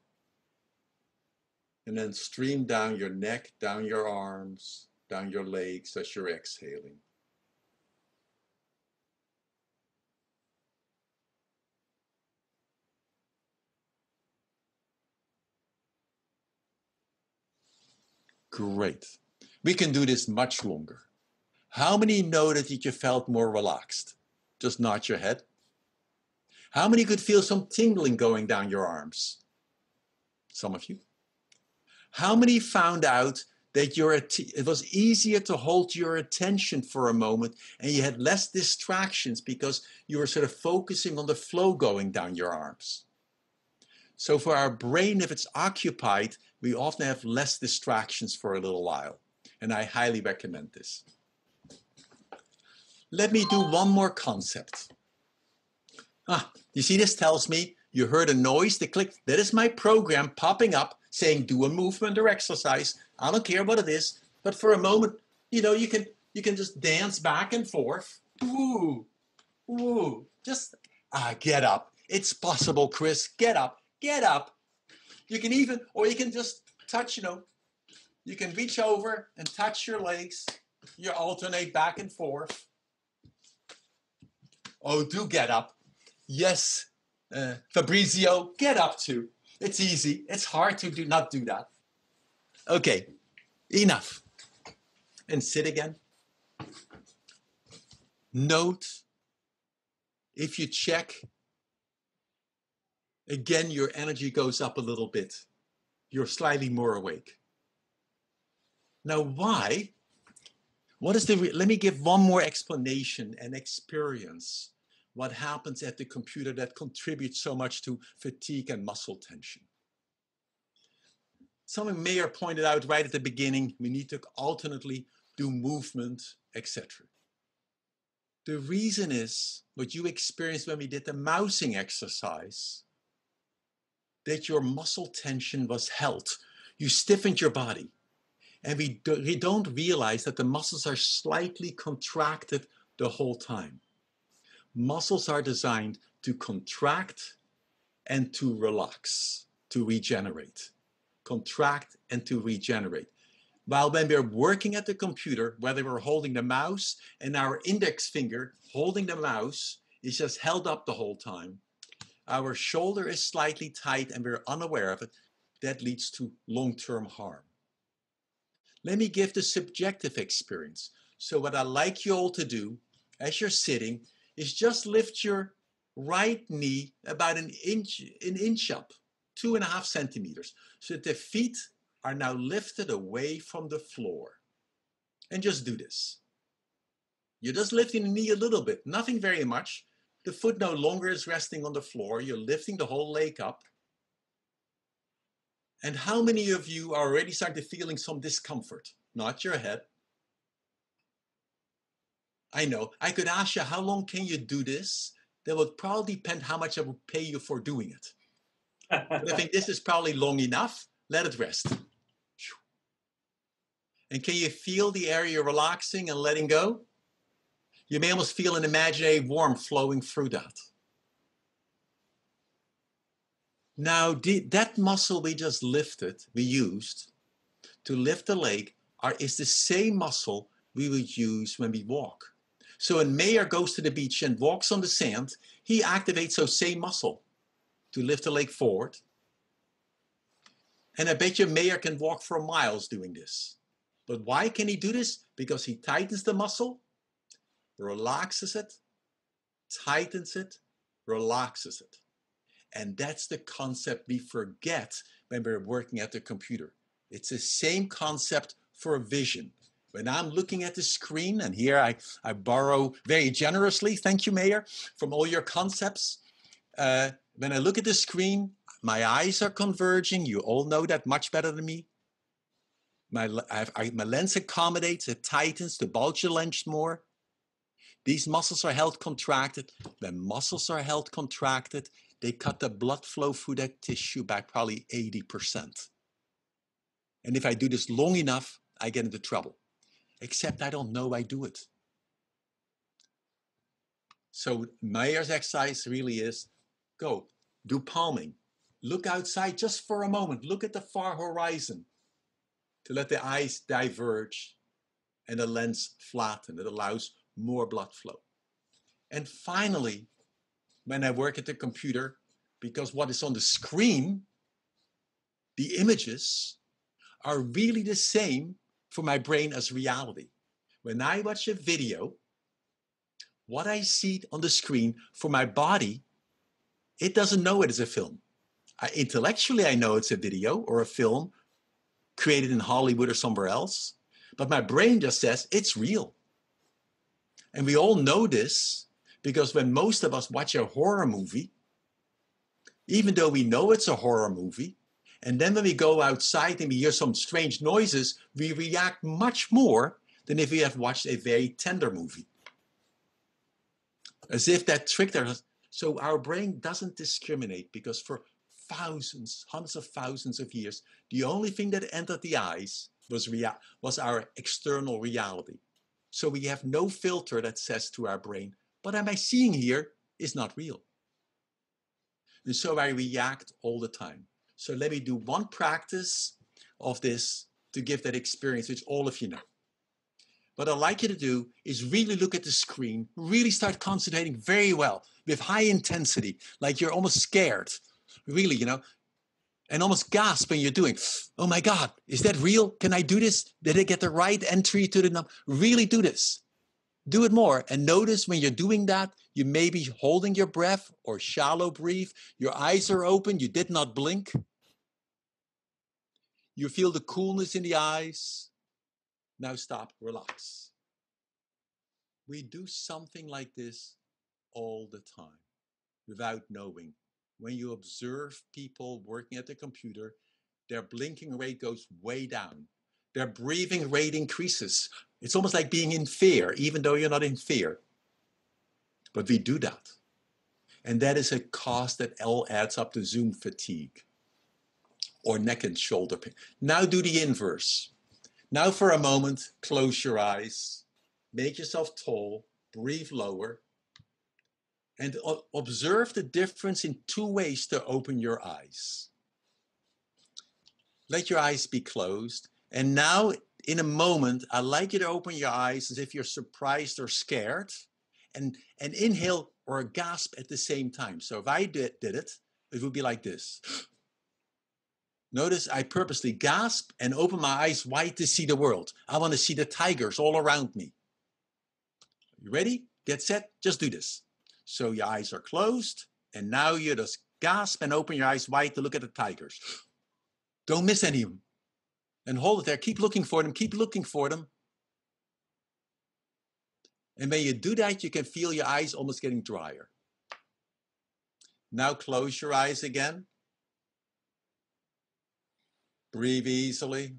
And then stream down your neck, down your arms, down your legs as you're exhaling. Great. We can do this much longer. How many know that you felt more relaxed? Just nod your head. How many could feel some tingling going down your arms? Some of you. How many found out that your it was easier to hold your attention for a moment and you had less distractions because you were sort of focusing on the flow going down your arms? So for our brain, if it's occupied, we often have less distractions for a little while. And I highly recommend this. Let me do one more concept. Ah, you see, this tells me you heard a noise, the click. That is my program popping up saying do a movement or exercise. I don't care what it is, but for a moment, you know, you can you can just dance back and forth. Ooh, ooh, just ah, get up. It's possible, Chris. Get up, get up. You can even, or you can just touch, you know, you can reach over and touch your legs. You alternate back and forth. Oh, do get up. Yes, uh, Fabrizio, get up too. It's easy. It's hard to do not do that. Okay, enough. And sit again. Note if you check, again, your energy goes up a little bit. You're slightly more awake. Now, why? What is the, let me give one more explanation and experience what happens at the computer that contributes so much to fatigue and muscle tension. Something Meir pointed out right at the beginning, we need to alternately do movement, etc. The reason is what you experienced when we did the mousing exercise, that your muscle tension was held. You stiffened your body. And we, do, we don't realize that the muscles are slightly contracted the whole time muscles are designed to contract and to relax, to regenerate. Contract and to regenerate. While when we're working at the computer, whether we're holding the mouse and our index finger holding the mouse is just held up the whole time, our shoulder is slightly tight and we're unaware of it, that leads to long term harm. Let me give the subjective experience. So, what I'd like you all to do as you're sitting is just lift your right knee about an inch, an inch up, two and a half centimeters, so that the feet are now lifted away from the floor. And just do this. You're just lifting the knee a little bit, nothing very much. The foot no longer is resting on the floor. You're lifting the whole leg up. And how many of you are already starting to feeling some discomfort? Not your head, I know. I could ask you, how long can you do this? That would probably depend how much I would pay you for doing it. but I think this is probably long enough. Let it rest. And can you feel the area relaxing and letting go? You may almost feel an imaginary warmth flowing through that. Now, that muscle we just lifted, we used to lift the leg, are, is the same muscle we would use when we walk. So when Meir goes to the beach and walks on the sand, he activates those same muscle to lift the leg forward. And I bet you Meir can walk for miles doing this. But why can he do this? Because he tightens the muscle, relaxes it, tightens it, relaxes it. And that's the concept we forget when we're working at the computer. It's the same concept for vision when I'm looking at the screen, and here I, I borrow very generously, thank you, Meir, from all your concepts. Uh, when I look at the screen, my eyes are converging. You all know that much better than me. My, I, I, my lens accommodates, it tightens, the bulge lens more. These muscles are held contracted. When muscles are held contracted, they cut the blood flow through that tissue back probably 80%. And if I do this long enough, I get into trouble. Except I don't know I do it. So Meir's exercise really is go, do palming. Look outside just for a moment. Look at the far horizon to let the eyes diverge and the lens flatten. It allows more blood flow. And finally, when I work at the computer, because what is on the screen, the images are really the same for my brain as reality. When I watch a video, what I see on the screen for my body, it doesn't know it is a film. I, intellectually, I know it's a video or a film created in Hollywood or somewhere else, but my brain just says it's real. And we all know this because when most of us watch a horror movie, even though we know it's a horror movie, and then when we go outside and we hear some strange noises, we react much more than if we have watched a very tender movie. As if that tricked us. So our brain doesn't discriminate because for thousands, hundreds of thousands of years, the only thing that entered the eyes was, rea- was our external reality. So we have no filter that says to our brain, what am I seeing here is not real. And so I react all the time. So let me do one practice of this to give that experience, which all of you know. What I'd like you to do is really look at the screen, really start concentrating very well with high intensity, like you're almost scared, really, you know, and almost gasp when you're doing, oh my God, is that real? Can I do this? Did I get the right entry to the number? Really do this. Do it more. And notice when you're doing that, you may be holding your breath or shallow breathe. Your eyes are open. You did not blink. You feel the coolness in the eyes. Now stop, relax. We do something like this all the time without knowing. When you observe people working at the computer, their blinking rate goes way down. Their breathing rate increases. It's almost like being in fear, even though you're not in fear. But we do that. And that is a cost that all adds up to Zoom fatigue or neck and shoulder pain. Now do the inverse. Now, for a moment, close your eyes, make yourself tall, breathe lower, and observe the difference in two ways to open your eyes. Let your eyes be closed. And now, in a moment, I'd like you to open your eyes as if you're surprised or scared and, and inhale or gasp at the same time. So if I did, did it, it would be like this. Notice I purposely gasp and open my eyes wide to see the world. I want to see the tigers all around me. You ready? Get set? Just do this. So your eyes are closed, and now you just gasp and open your eyes wide to look at the tigers. <gasps> Don't miss any of them. And hold it there. Keep looking for them. Keep looking for them. And when you do that, you can feel your eyes almost getting drier. Now close your eyes again. Breathe easily.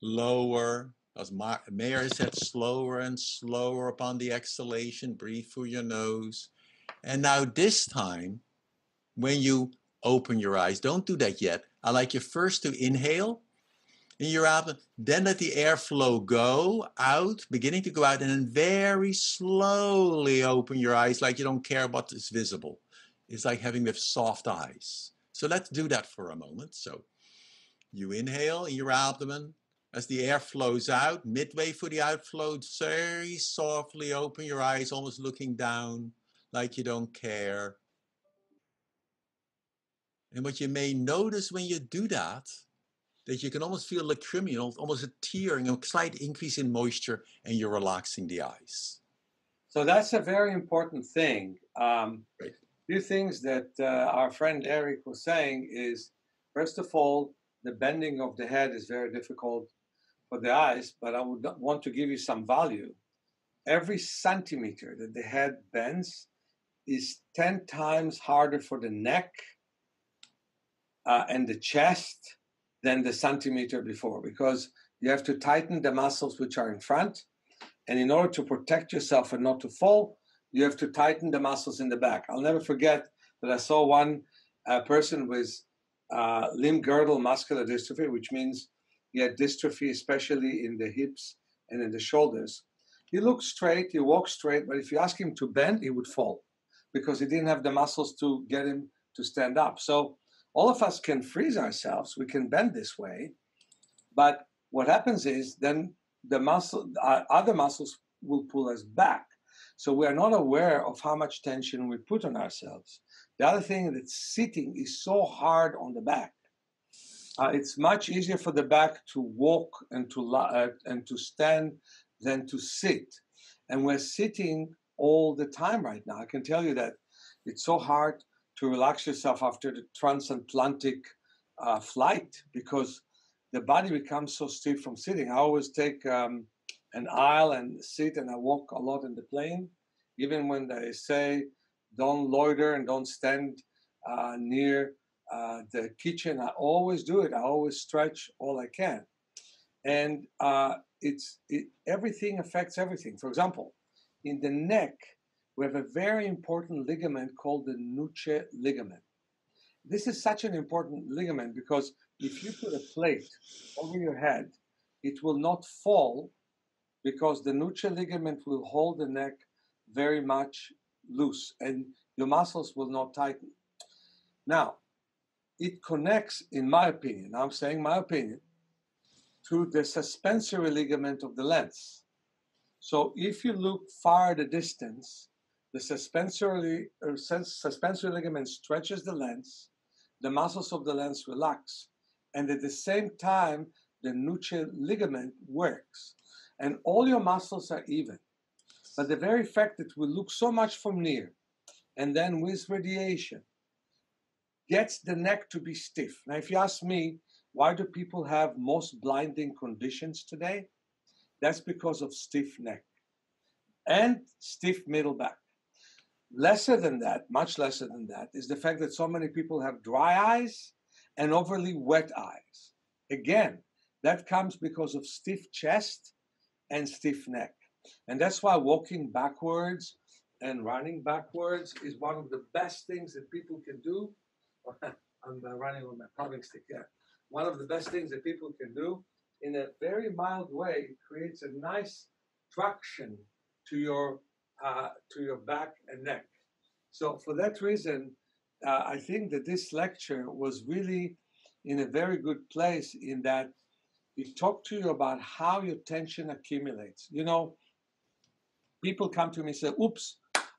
Lower. As Meir said, slower and slower upon the exhalation. Breathe through your nose. And now, this time, when you open your eyes, don't do that yet. I like you first to inhale in your abdomen, then let the airflow go out, beginning to go out, and then very slowly open your eyes like you don't care about what is visible. It's like having with soft eyes. So let's do that for a moment. So you inhale in your abdomen as the air flows out, midway for the outflow, very softly open your eyes, almost looking down like you don't care. And what you may notice when you do that, that you can almost feel lacrimal, almost a tearing, a slight increase in moisture, and you're relaxing the eyes. So that's a very important thing. Um, right. Few things that uh, our friend Erik was saying is, first of all, the bending of the head is very difficult for the eyes, but I would want to give you some value. Every centimeter that the head bends is 10 times harder for the neck uh, and the chest than the centimeter before because you have to tighten the muscles which are in front. And in order to protect yourself and not to fall, you have to tighten the muscles in the back. I'll never forget that I saw one uh, person with uh, limb girdle muscular dystrophy, which means he had dystrophy, especially in the hips and in the shoulders. He looked straight, he walked straight, but if you ask him to bend, he would fall because he didn't have the muscles to get him to stand up. So all of us can freeze ourselves, we can bend this way, but what happens is then the muscle, uh, other muscles will pull us back. So we are not aware of how much tension we put on ourselves. The other thing that sitting is so hard on the back. Uh, it's much easier for the back to walk and to uh, and to stand than to sit. And we're sitting all the time right now. I can tell you that it's so hard to relax yourself after the transatlantic uh, flight because the body becomes so stiff from sitting. I always take um, an aisle and sit, and I walk a lot in the plane, even when they say don't loiter and don't stand uh, near uh, the kitchen. I always do it. I always stretch all I can, and uh, it's it, everything affects everything. For example, in the neck, we have a very important ligament called the nuchal ligament. This is such an important ligament because if you put a plate over your head, it will not fall because the nuchal ligament will hold the neck very much loose and your muscles will not tighten. Now, it connects, in my opinion, I'm saying my opinion, to the suspensory ligament of the lens. So if you look far the distance, the suspensory, uh, suspensory ligament stretches the lens, the muscles of the lens relax, and at the same time, the nuchal ligament works. And all your muscles are even. But the very fact that we look so much from near, and then with radiation, gets the neck to be stiff. Now, if you ask me, why do people have most blinding conditions today? That's because of stiff neck and stiff middle back. Lesser than that, much lesser than that, is the fact that so many people have dry eyes and overly wet eyes. Again, that comes because of stiff chest and stiff neck. And that's why walking backwards and running backwards is one of the best things that people can do. <laughs> I'm uh, running on my pruning stick, yeah. One of the best things that people can do in a very mild way it creates a nice traction to your uh, to your back and neck. So for that reason, uh, I think that this lecture was really in a very good place in that it talked to you about how your tension accumulates. You know, people come to me and say, oops,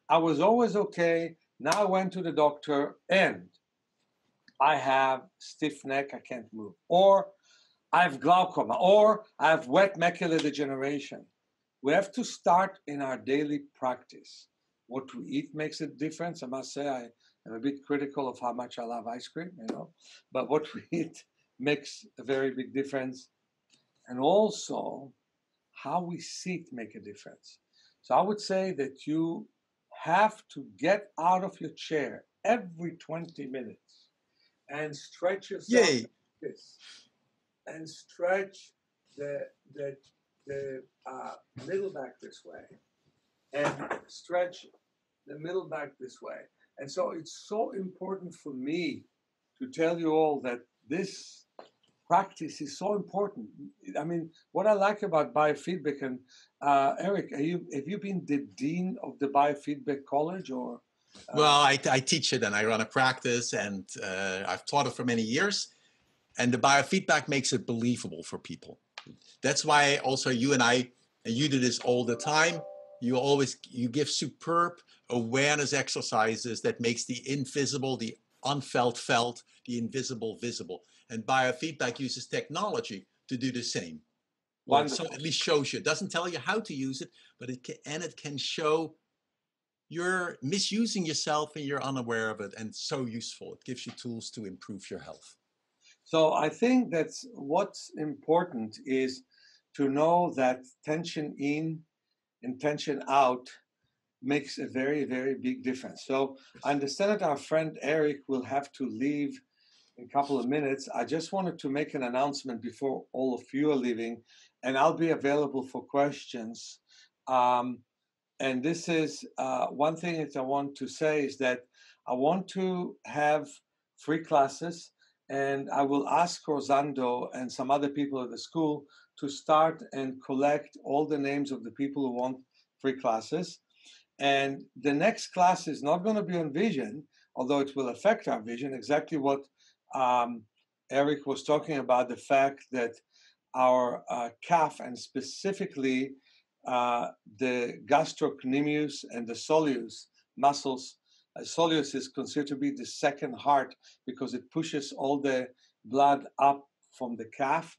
I was always okay. Now I went to the doctor and I have stiff neck, I can't move. Or I have glaucoma, or I have wet macular degeneration. We have to start in our daily practice. What we eat makes a difference. I must say, I am a bit critical of how much I love ice cream, you know, but what we <laughs> eat makes a very big difference. And also, how we sit make a difference. So I would say that you have to get out of your chair every 20 minutes and stretch yourself Yay. like this and stretch the the the uh, middle back this way and stretch the middle back this way and so it's so important for me to tell you all that this practice is so important. I mean what i like about biofeedback and uh, Erik you, have you been the dean of the biofeedback college or uh, well I, I, teach it and i run a practice and uh, i've taught it for many years and the biofeedback makes it believable for people. That's why also you and i and you do this all the time. You always you give superb awareness exercises that makes the invisible the unfelt felt the invisible visible and biofeedback uses technology to do the same. Well, so at least shows you. It doesn't tell you how to use it but it can and it can show you're misusing yourself and you're unaware of it and so useful. It gives you tools to improve your health. So I think that's what's important is to know that tension in and tension out makes a very, very big difference. So I understand that our friend Erik will have to leave a couple of minutes. I just wanted to make an announcement before all of you are leaving, and I'll be available for questions. Um, and this is uh, one thing that I want to say is that I want to have free classes and I will ask Rosando and some other people at the school to start and collect all the names of the people who want free classes. And the next class is not going to be on vision, although it will affect our vision, exactly what um, Erik was talking about the fact that our uh, calf and specifically uh, the gastrocnemius and the soleus muscles. Uh, soleus is considered to be the second heart because it pushes all the blood up from the calf.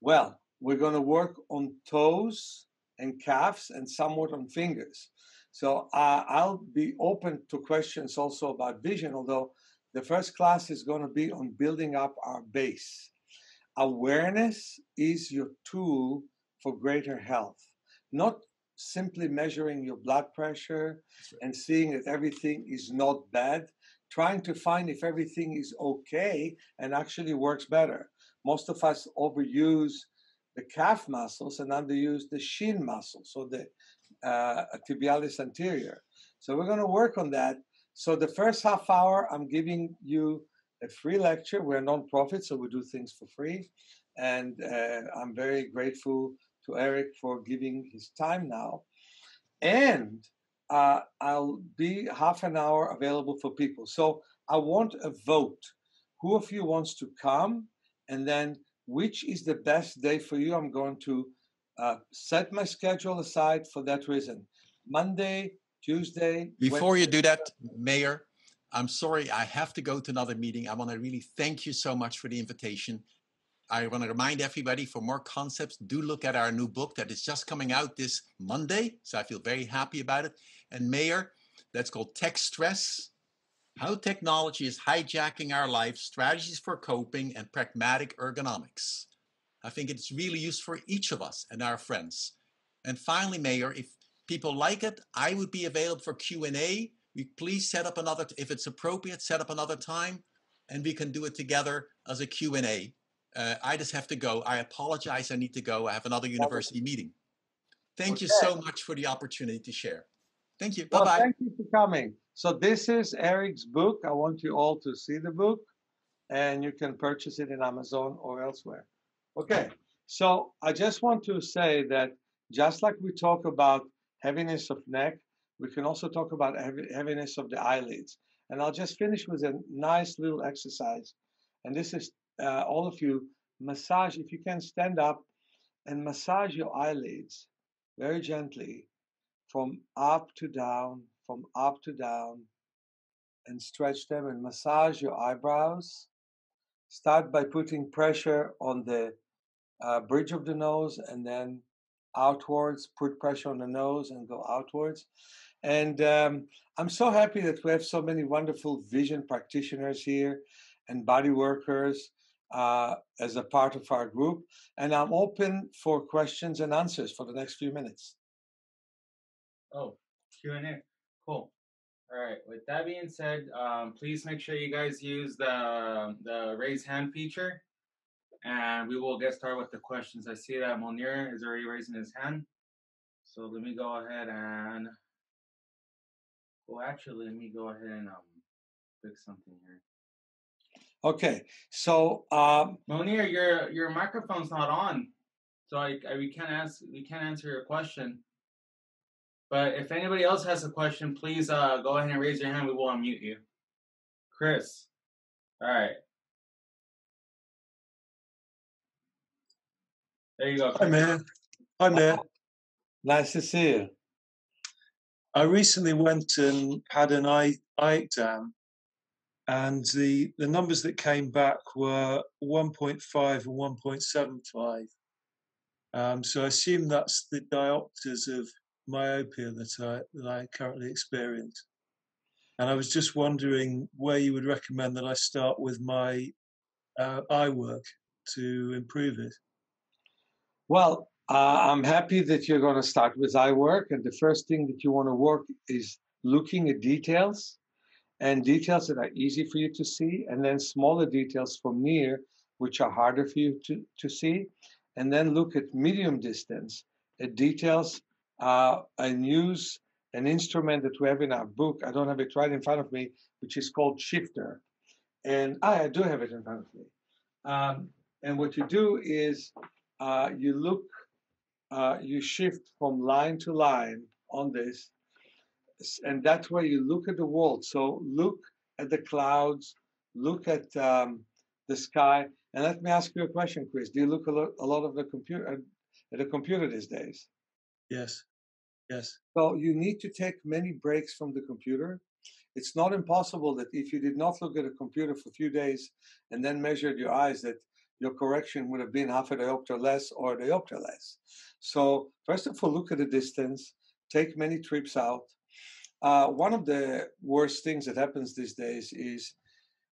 Well, we're going to work on toes and calves and somewhat on fingers. So uh, I'll be open to questions also about vision, although the first class is going to be on building up our base. Awareness is your tool for greater health, not simply measuring your blood pressure right. and seeing that everything is not bad, trying to find if everything is okay and actually works better. Most of us overuse the calf muscles and underuse the shin muscles, so the uh, tibialis anterior. So we're going to work on that. So the first half hour, I'm giving you a free lecture. We're a nonprofit, so we do things for free. And uh, I'm very grateful to Erik for giving his time now. And uh, I'll be half an hour available for people. So I want a vote. Who of you wants to come? And then which is the best day for you? I'm going to uh, set my schedule aside for that reason. Monday, Tuesday. Before Wednesday. you do that, Meir, I'm sorry, I have to go to another meeting. I want to really thank you so much for the invitation. I want to remind everybody for more concepts, do look at our new book that is just coming out this Monday. So I feel very happy about it. And Meir, that's called Tech Stress How Technology is Hijacking Our Lives, Strategies for Coping, and Pragmatic Ergonomics. I think it's really useful for each of us and our friends. And finally, Meir, if people like it, I would be available for Q&A. We please set up another, if it's appropriate, set up another time and we can do it together as a Q&A. Uh, I just have to go. I apologize. I need to go. I have another university meeting. Thank okay. you so much for the opportunity to share. Thank you. Bye bye. thank you for coming. So, this is Erik's book. I want you all to see the book, and you can purchase it in Amazon or elsewhere. Okay. So, I just want to say that just like we talk about heaviness of neck, we can also talk about heaviness of the eyelids. And I'll just finish with a nice little exercise. And this is uh, all of you, massage, if you can stand up and massage your eyelids very gently from up to down, from up to down, and stretch them and massage your eyebrows. Start by putting pressure on the uh, bridge of the nose and then outwards, put pressure on the nose and go outwards. And um, I'm so happy that we have so many wonderful vision practitioners here and body workers uh, as a part of our group. And I'm open for questions and answers for the next few minutes. Oh, Q&A. Cool. All right. With that being said, um, please make sure you guys use the the raise hand feature, and we will get started with the questions. I see that Monir is already raising his hand, so let me go ahead and. Well, actually, let me go ahead and um, fix something here. Okay, so um, Monir, your your microphone's not on, so I, I we can't ask we can't answer your question. But if anybody else has a question, please uh, go ahead and raise your hand. We will unmute you. Chris, all right. There you go. Hi, man. Hi, man. Nice to see you. I recently went and had an eye eye exam and the the numbers that came back were 1.5 and 1.75. Um, so I assume that's the diopters of myopia that I that I currently experience. And I was just wondering where you would recommend that I start with my uh, eye work to improve it. Well, uh, I'm happy that you're going to start with eye work, and the first thing that you want to work is looking at details and details that are easy for you to see, and then smaller details from near, which are harder for you to, to see. And then look at medium distance at details uh, and use an instrument that we have in our book. I don't have it right in front of me, which is called shifter. And I, I do have it in front of me. Um, and what you do is uh, you look, uh, you shift from line to line on this, and that way you look at the world. So look at the clouds, look at um, the sky, and let me ask you a question, Chris. Do you look a lot, a lot of the computer at the computer these days? Yes. Yes. So you need to take many breaks from the computer. It's not impossible that if you did not look at a computer for a few days and then measured your eyes, that your correction would have been half a diopter less or a diopter less. So first of all, look at the distance. Take many trips out. Uh, one of the worst things that happens these days is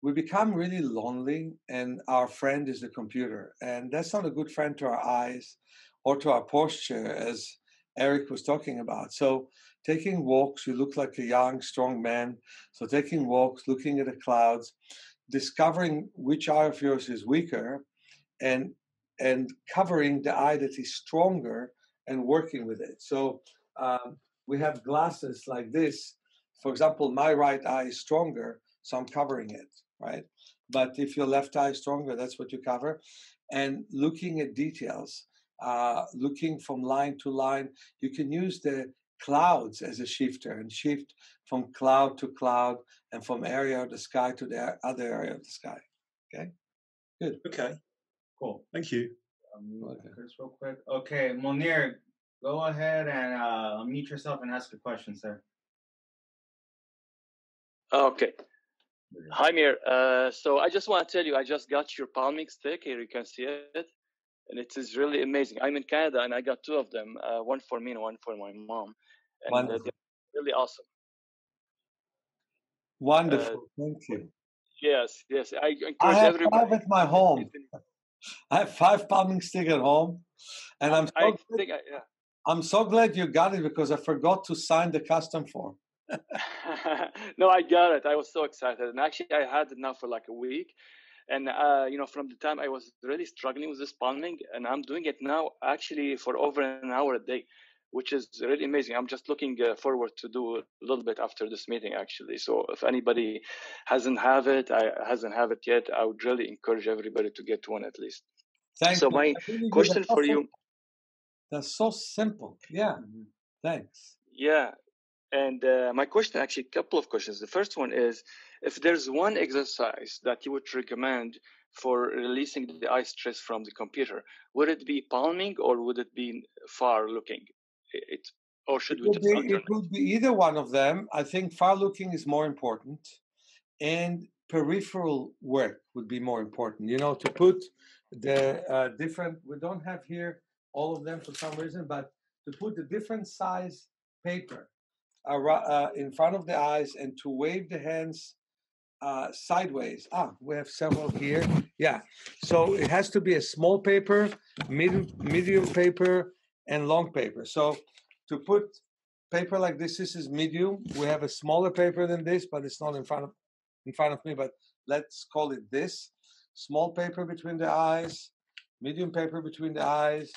we become really lonely, and our friend is the computer, and that's not a good friend to our eyes or to our posture, as Erik was talking about. So, taking walks, you look like a young, strong man. So, taking walks, looking at the clouds, discovering which eye of yours is weaker, and and covering the eye that is stronger and working with it. So, um, we have glasses like this. For example, my right eye is stronger, so I'm covering it, right? But if your left eye is stronger, that's what you cover. And looking at details uh, looking from line to line. You can use the clouds as a shifter and shift from cloud to cloud and from area of the sky to the other area of the sky. Okay, good. Okay. Cool. Thank you. Um, Okay. Chris, real quick. Okay, Monir, go ahead and uh, unmute yourself and ask a question, sir. Okay. Hi, Meir. Uh, so I just want to tell you, I just got your palming stick. Here you can see it. And it is really amazing. I'm in Canada and I got two of them, uh, one for me and one for my mom. And uh, Wonderful. they're really awesome. Wonderful. Thank you. Yes, yes. I encourage I have everybody. five at my home. I have five palming stick at home, and I'm so I glad, think, I, yeah. I'm so glad you got it because I forgot to sign the custom form. <laughs> no, I got it. I was so excited, and actually, I had it now for like a week. And uh, you know, from the time I was really struggling with this palming, and I'm doing it now actually for over an hour a day, which is really amazing. I'm just looking uh, forward to do a little bit after this meeting, actually. So if anybody hasn't have it, I hasn't have it yet, I would really encourage everybody to get one at least. Thank So you. my really question for you. That's so simple. Yeah. Thanks. yeah, and uh, my question actually, a couple of questions. The first one is, if there's one exercise that you would recommend for releasing the eye stress from the computer, would it be palming or would it be far looking? It, or should It we just be, alternate? it would be either one of them. I think far looking is more important, and peripheral work would be more important. You know, to put the uh, different, we don't have here all of them for some reason, but to put the different size paper uh, in front of the eyes and to wave the hands uh, sideways. Ah, we have several here. Yeah. So it has to be a small paper, medium, medium paper, and long paper. So to put paper like this, this is medium. We have a smaller paper than this, but it's not in front of in front of me. But let's call it this. Small paper between the eyes, medium paper between the eyes,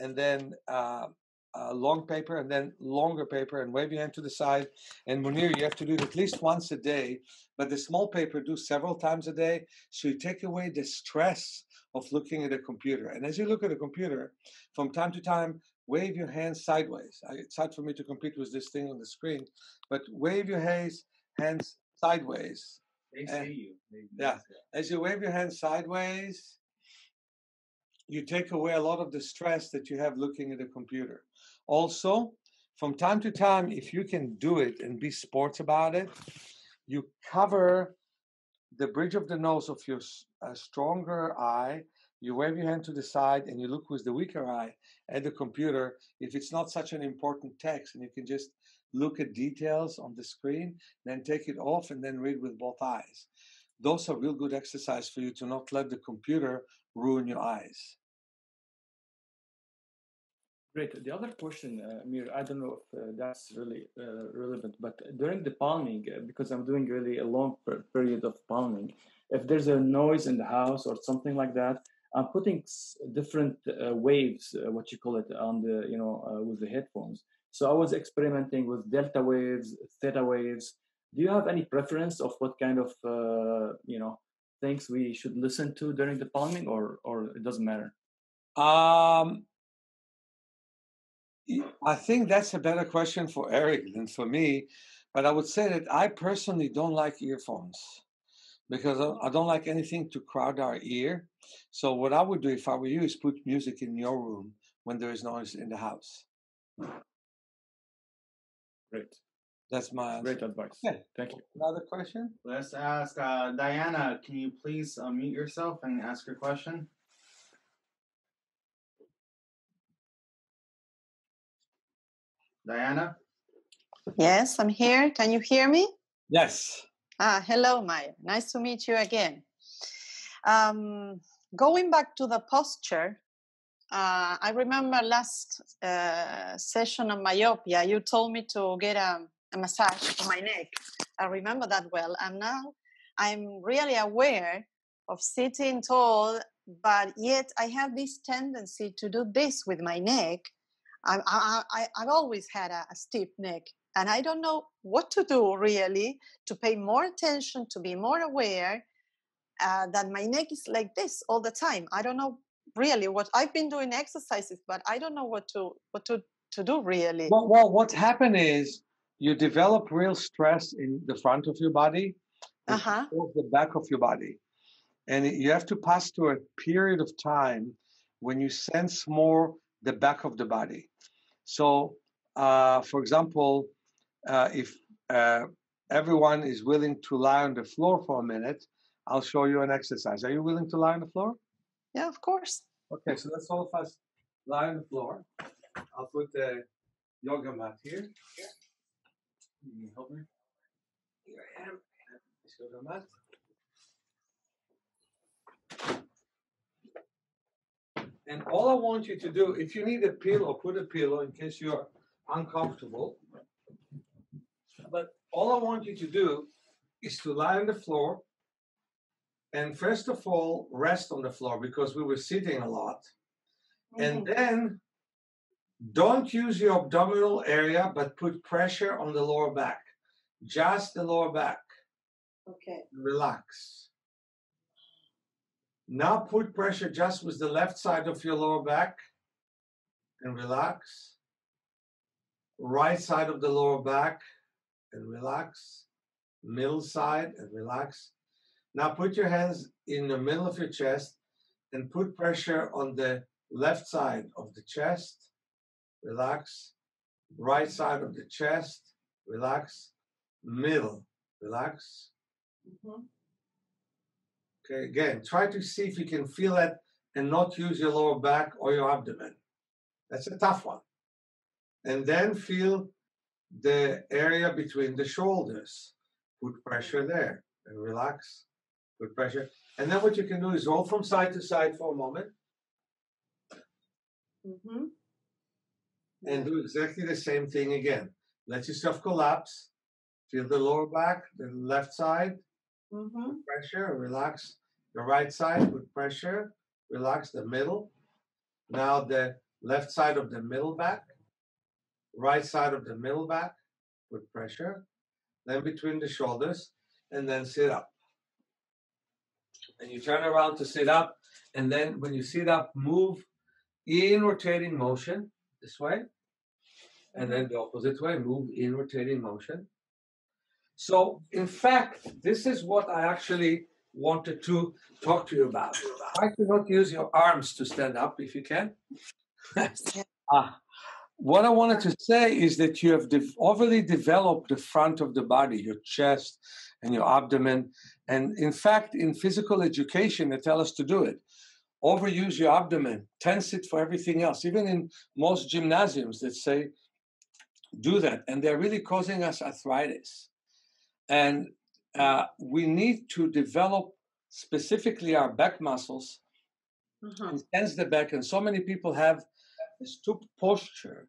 and then uh, uh, long paper, and then longer paper, and wave your hand to the side. And Munir, you have to do it at least once a day. But the small paper do several times a day, so you take away the stress of looking at a computer. And as you look at a computer, from time to time, wave your hands sideways. I, it's hard for me to compete with this thing on the screen, but wave your hands hands sideways. They Eh, see you. They, yeah. As you wave your hands sideways, you take away a lot of the stress that you have looking at a computer. Also, from time to time, if you can do it and be sports about it, you cover the bridge of the nose of your stronger eye. You wave your hand to the side and you look with the weaker eye at the computer. If it's not such an important text and you can just look at details on the screen, then take it off and then read with both eyes. Those are real good exercise for you to not let the computer ruin your eyes. Great. The other question, uh, I don't know if uh, that's really uh, relevant, but during the palming, uh, because I'm doing really a long per- period of palming, if there's a noise in the house or something like that, I'm putting s- different uh, waves, uh, what you call it, on the you know with the headphones. So I was experimenting with delta waves, theta waves, do you have any preference of what kind of you know things we should listen to during the palming, or or it doesn't matter? Um, I think that's a better question for Erik than for me. But I would say that I personally don't like earphones because I don't like anything to crowd our ear. So what I would do if I were you is put music in your room when there is noise in the house. Great. That's my answer. Great advice. Okay. Thank you. Another question? Let's ask uh, Diana. Can you please unmute yourself and ask your question? Diana? Yes, I'm here. Can you hear me? Yes. Ah, hello, Maya. Nice to meet you again. Um, going back to the posture, uh, I remember last uh, session on myopia, you told me to get a, a massage for my neck. I remember that well. And now I'm really aware of sitting tall, but yet I have this tendency to do this with my neck. I, I, I, I've always had a, a stiff neck, and I don't know what to do really to pay more attention, to be more aware uh, that my neck is like this all the time. I don't know really what I've been doing exercises, but I don't know what to what to to do really. Well, well what happened is you develop real stress in the front of your body, Uh huh. the back of your body, and you have to pass through a period of time when you sense more the back of the body. So, uh, for example, uh, if uh, everyone is willing to lie on the floor for a minute, I'll show you an exercise. Are you willing to lie on the floor? Yeah, of course. Okay, so let's all of us lie on the floor. I'll put the yoga mat here. Can you help me? Here I am. This yoga mat. And all I want you to do, if you need a pillow, put a pillow in case you're uncomfortable. But all I want you to do is to lie on the floor and first of all, rest on the floor because we were sitting a lot. And then don't use your abdominal area, but put pressure on the lower back. Just the lower back. Okay. Relax. Now put pressure just with the left side of your lower back and relax. Right side of the lower back and relax. Middle side and relax. Now put your hands in the middle of your chest and put pressure on the left side of the chest. Relax. Right side of the chest. Relax. Middle. Relax. Mm-hmm. Okay, again, try to see if you can feel it and not use your lower back or your abdomen. That's a tough one. And then feel the area between the shoulders. Put pressure there and relax. Put pressure. And then what you can do is roll from side to side for a moment Mm-hmm. and do exactly the same thing again. Let yourself collapse. Feel the lower back, the left side, Mm-hmm. pressure, relax the right side with pressure, relax the middle. Now the left side of the middle back, right side of the middle back with pressure, then between the shoulders, and then sit up. And you turn around to sit up, and then when you sit up, move in rotating motion this way, and then the opposite way, move in rotating motion. So, in fact, this is what I actually wanted to talk to you about. Try to not use your arms to stand up if you can. <laughs> Ah, what I wanted to say is that you have de- overly developed the front of the body, your chest and your abdomen. And in fact, in physical education, they tell us to do it. Overuse your abdomen, tense it for everything else. Even in most gymnasiums, that say do that. And they're really causing us arthritis. And uh, we need to develop specifically our back muscles Mm-hmm. and tense the back. And so many people have a stoop posture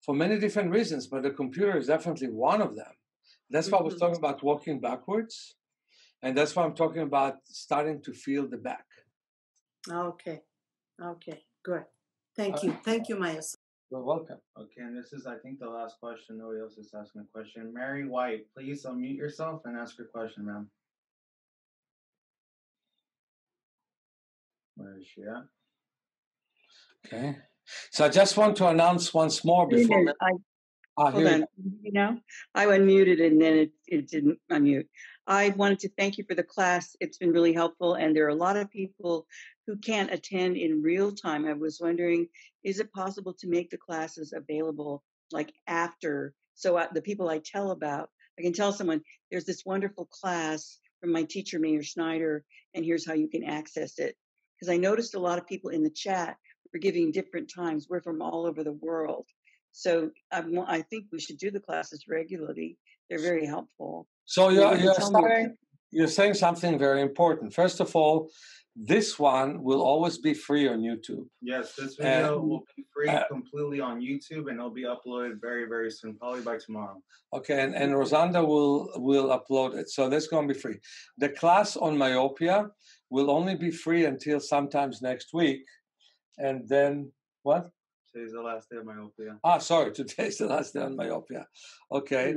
for many different reasons, but the computer is definitely one of them. That's why I was Mhm. talking about walking backwards. And that's why I'm talking about starting to feel the back. Okay. Okay. Good. Thank you. Thank you, Maya. You're welcome. Okay, and this is, I think, the last question. Nobody else is asking a question. Mary White, please unmute yourself and ask your question, ma'am. Where is she at? Okay. So I just want to announce once more before. I, Ah, hold on, you know, I unmuted and then it, it didn't unmute. I wanted to thank you for the class. It's been really helpful and there are a lot of people who can't attend in real time. I was wondering, is it possible to make the classes available like after? So uh, the people I tell about, I can tell someone, there's this wonderful class from my teacher, Meir Schneider, and here's how you can access it. Because I noticed a lot of people in the chat were giving different times. We're from all over the world. So I, wa- I think we should do the classes regularly. They're very helpful. So you're, you can you're, tell me- starting, you're saying something very important. First of all, this one will always be free on YouTube. Yes, this video will be free uh, completely on YouTube and it'll be uploaded very, very soon, probably by tomorrow. Okay, and, and Rosanda will will upload it. So that's going to be free. The class on myopia will only be free until sometimes next week. And then what? Today's the last day of myopia. Ah, sorry, today's the last day on myopia. Okay.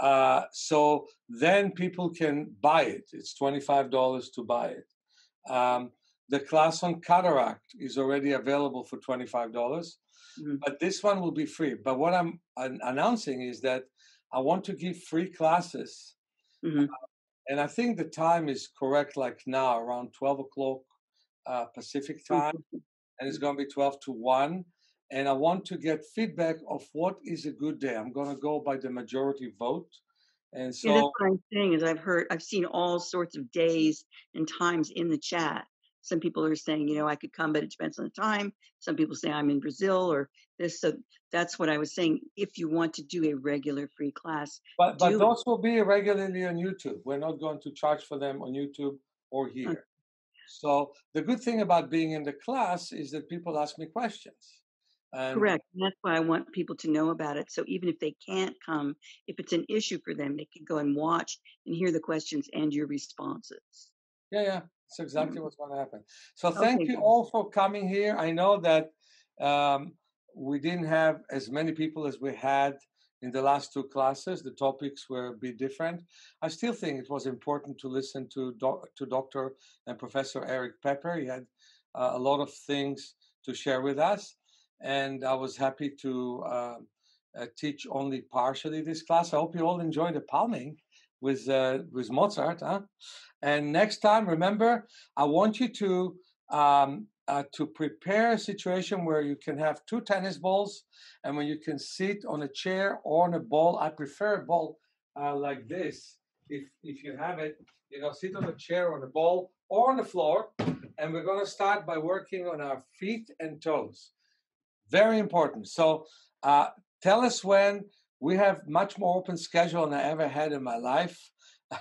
Uh, so then people can buy it. It's $25 to buy it. Um, the class on cataract is already available for $25, Mhm. but this one will be free. But what I'm an- announcing is that I want to give free classes. Mhm. And I think the time is correct, like now, around 12 o'clock uh, Pacific time <laughs> and it's going to be 12 to 1 and i want to get feedback of what is a good day i'm going to go by the majority vote and See, that's so what I'm saying is I've heard, I've seen all sorts of days and times in the chat. Some people are saying, you know, I could come, but it depends on the time. Some people say I'm in Brazil or this. So that's what I was saying. If you want to do a regular free class, but, but it. those will be regularly on youtube we're not going to charge for them on youtube or uh here so the good thing about being in the class is that people ask me questions and Correct. And that's why I want people to know about it. So even if they can't come, if it's an issue for them, they can go and watch and hear the questions and your responses. Yeah, yeah, that's exactly what's going to happen. So thank Okay, you all for coming here. I know that um, we didn't have as many people as we had in the last two classes. The topics were a bit different. I still think it was important to listen to doc- to Dr. and Professor Erik Peper. He had uh, a lot of things to share with us, and I was happy to um uh, teach only partially this class. I hope you all enjoy the palming with uh, with Mozart, huh? And next time, remember, I want you to um, uh, to prepare a situation where you can have two tennis balls, and when you can sit on a chair or on a ball. I prefer a ball uh, like this. If if you have it, you know, sit on a chair, on a ball, or on the floor. And we're going to start by working on our feet and toes. Very important. So uh, tell us when we have much more open schedule than I ever had in my life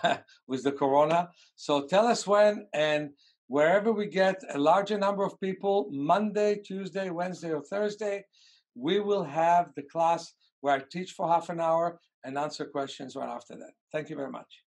<laughs> with the corona. So tell us when and wherever we get a larger number of people, Monday, Tuesday, Wednesday, or Thursday, we will have the class where I teach for half an hour and answer questions right after that. Thank you very much.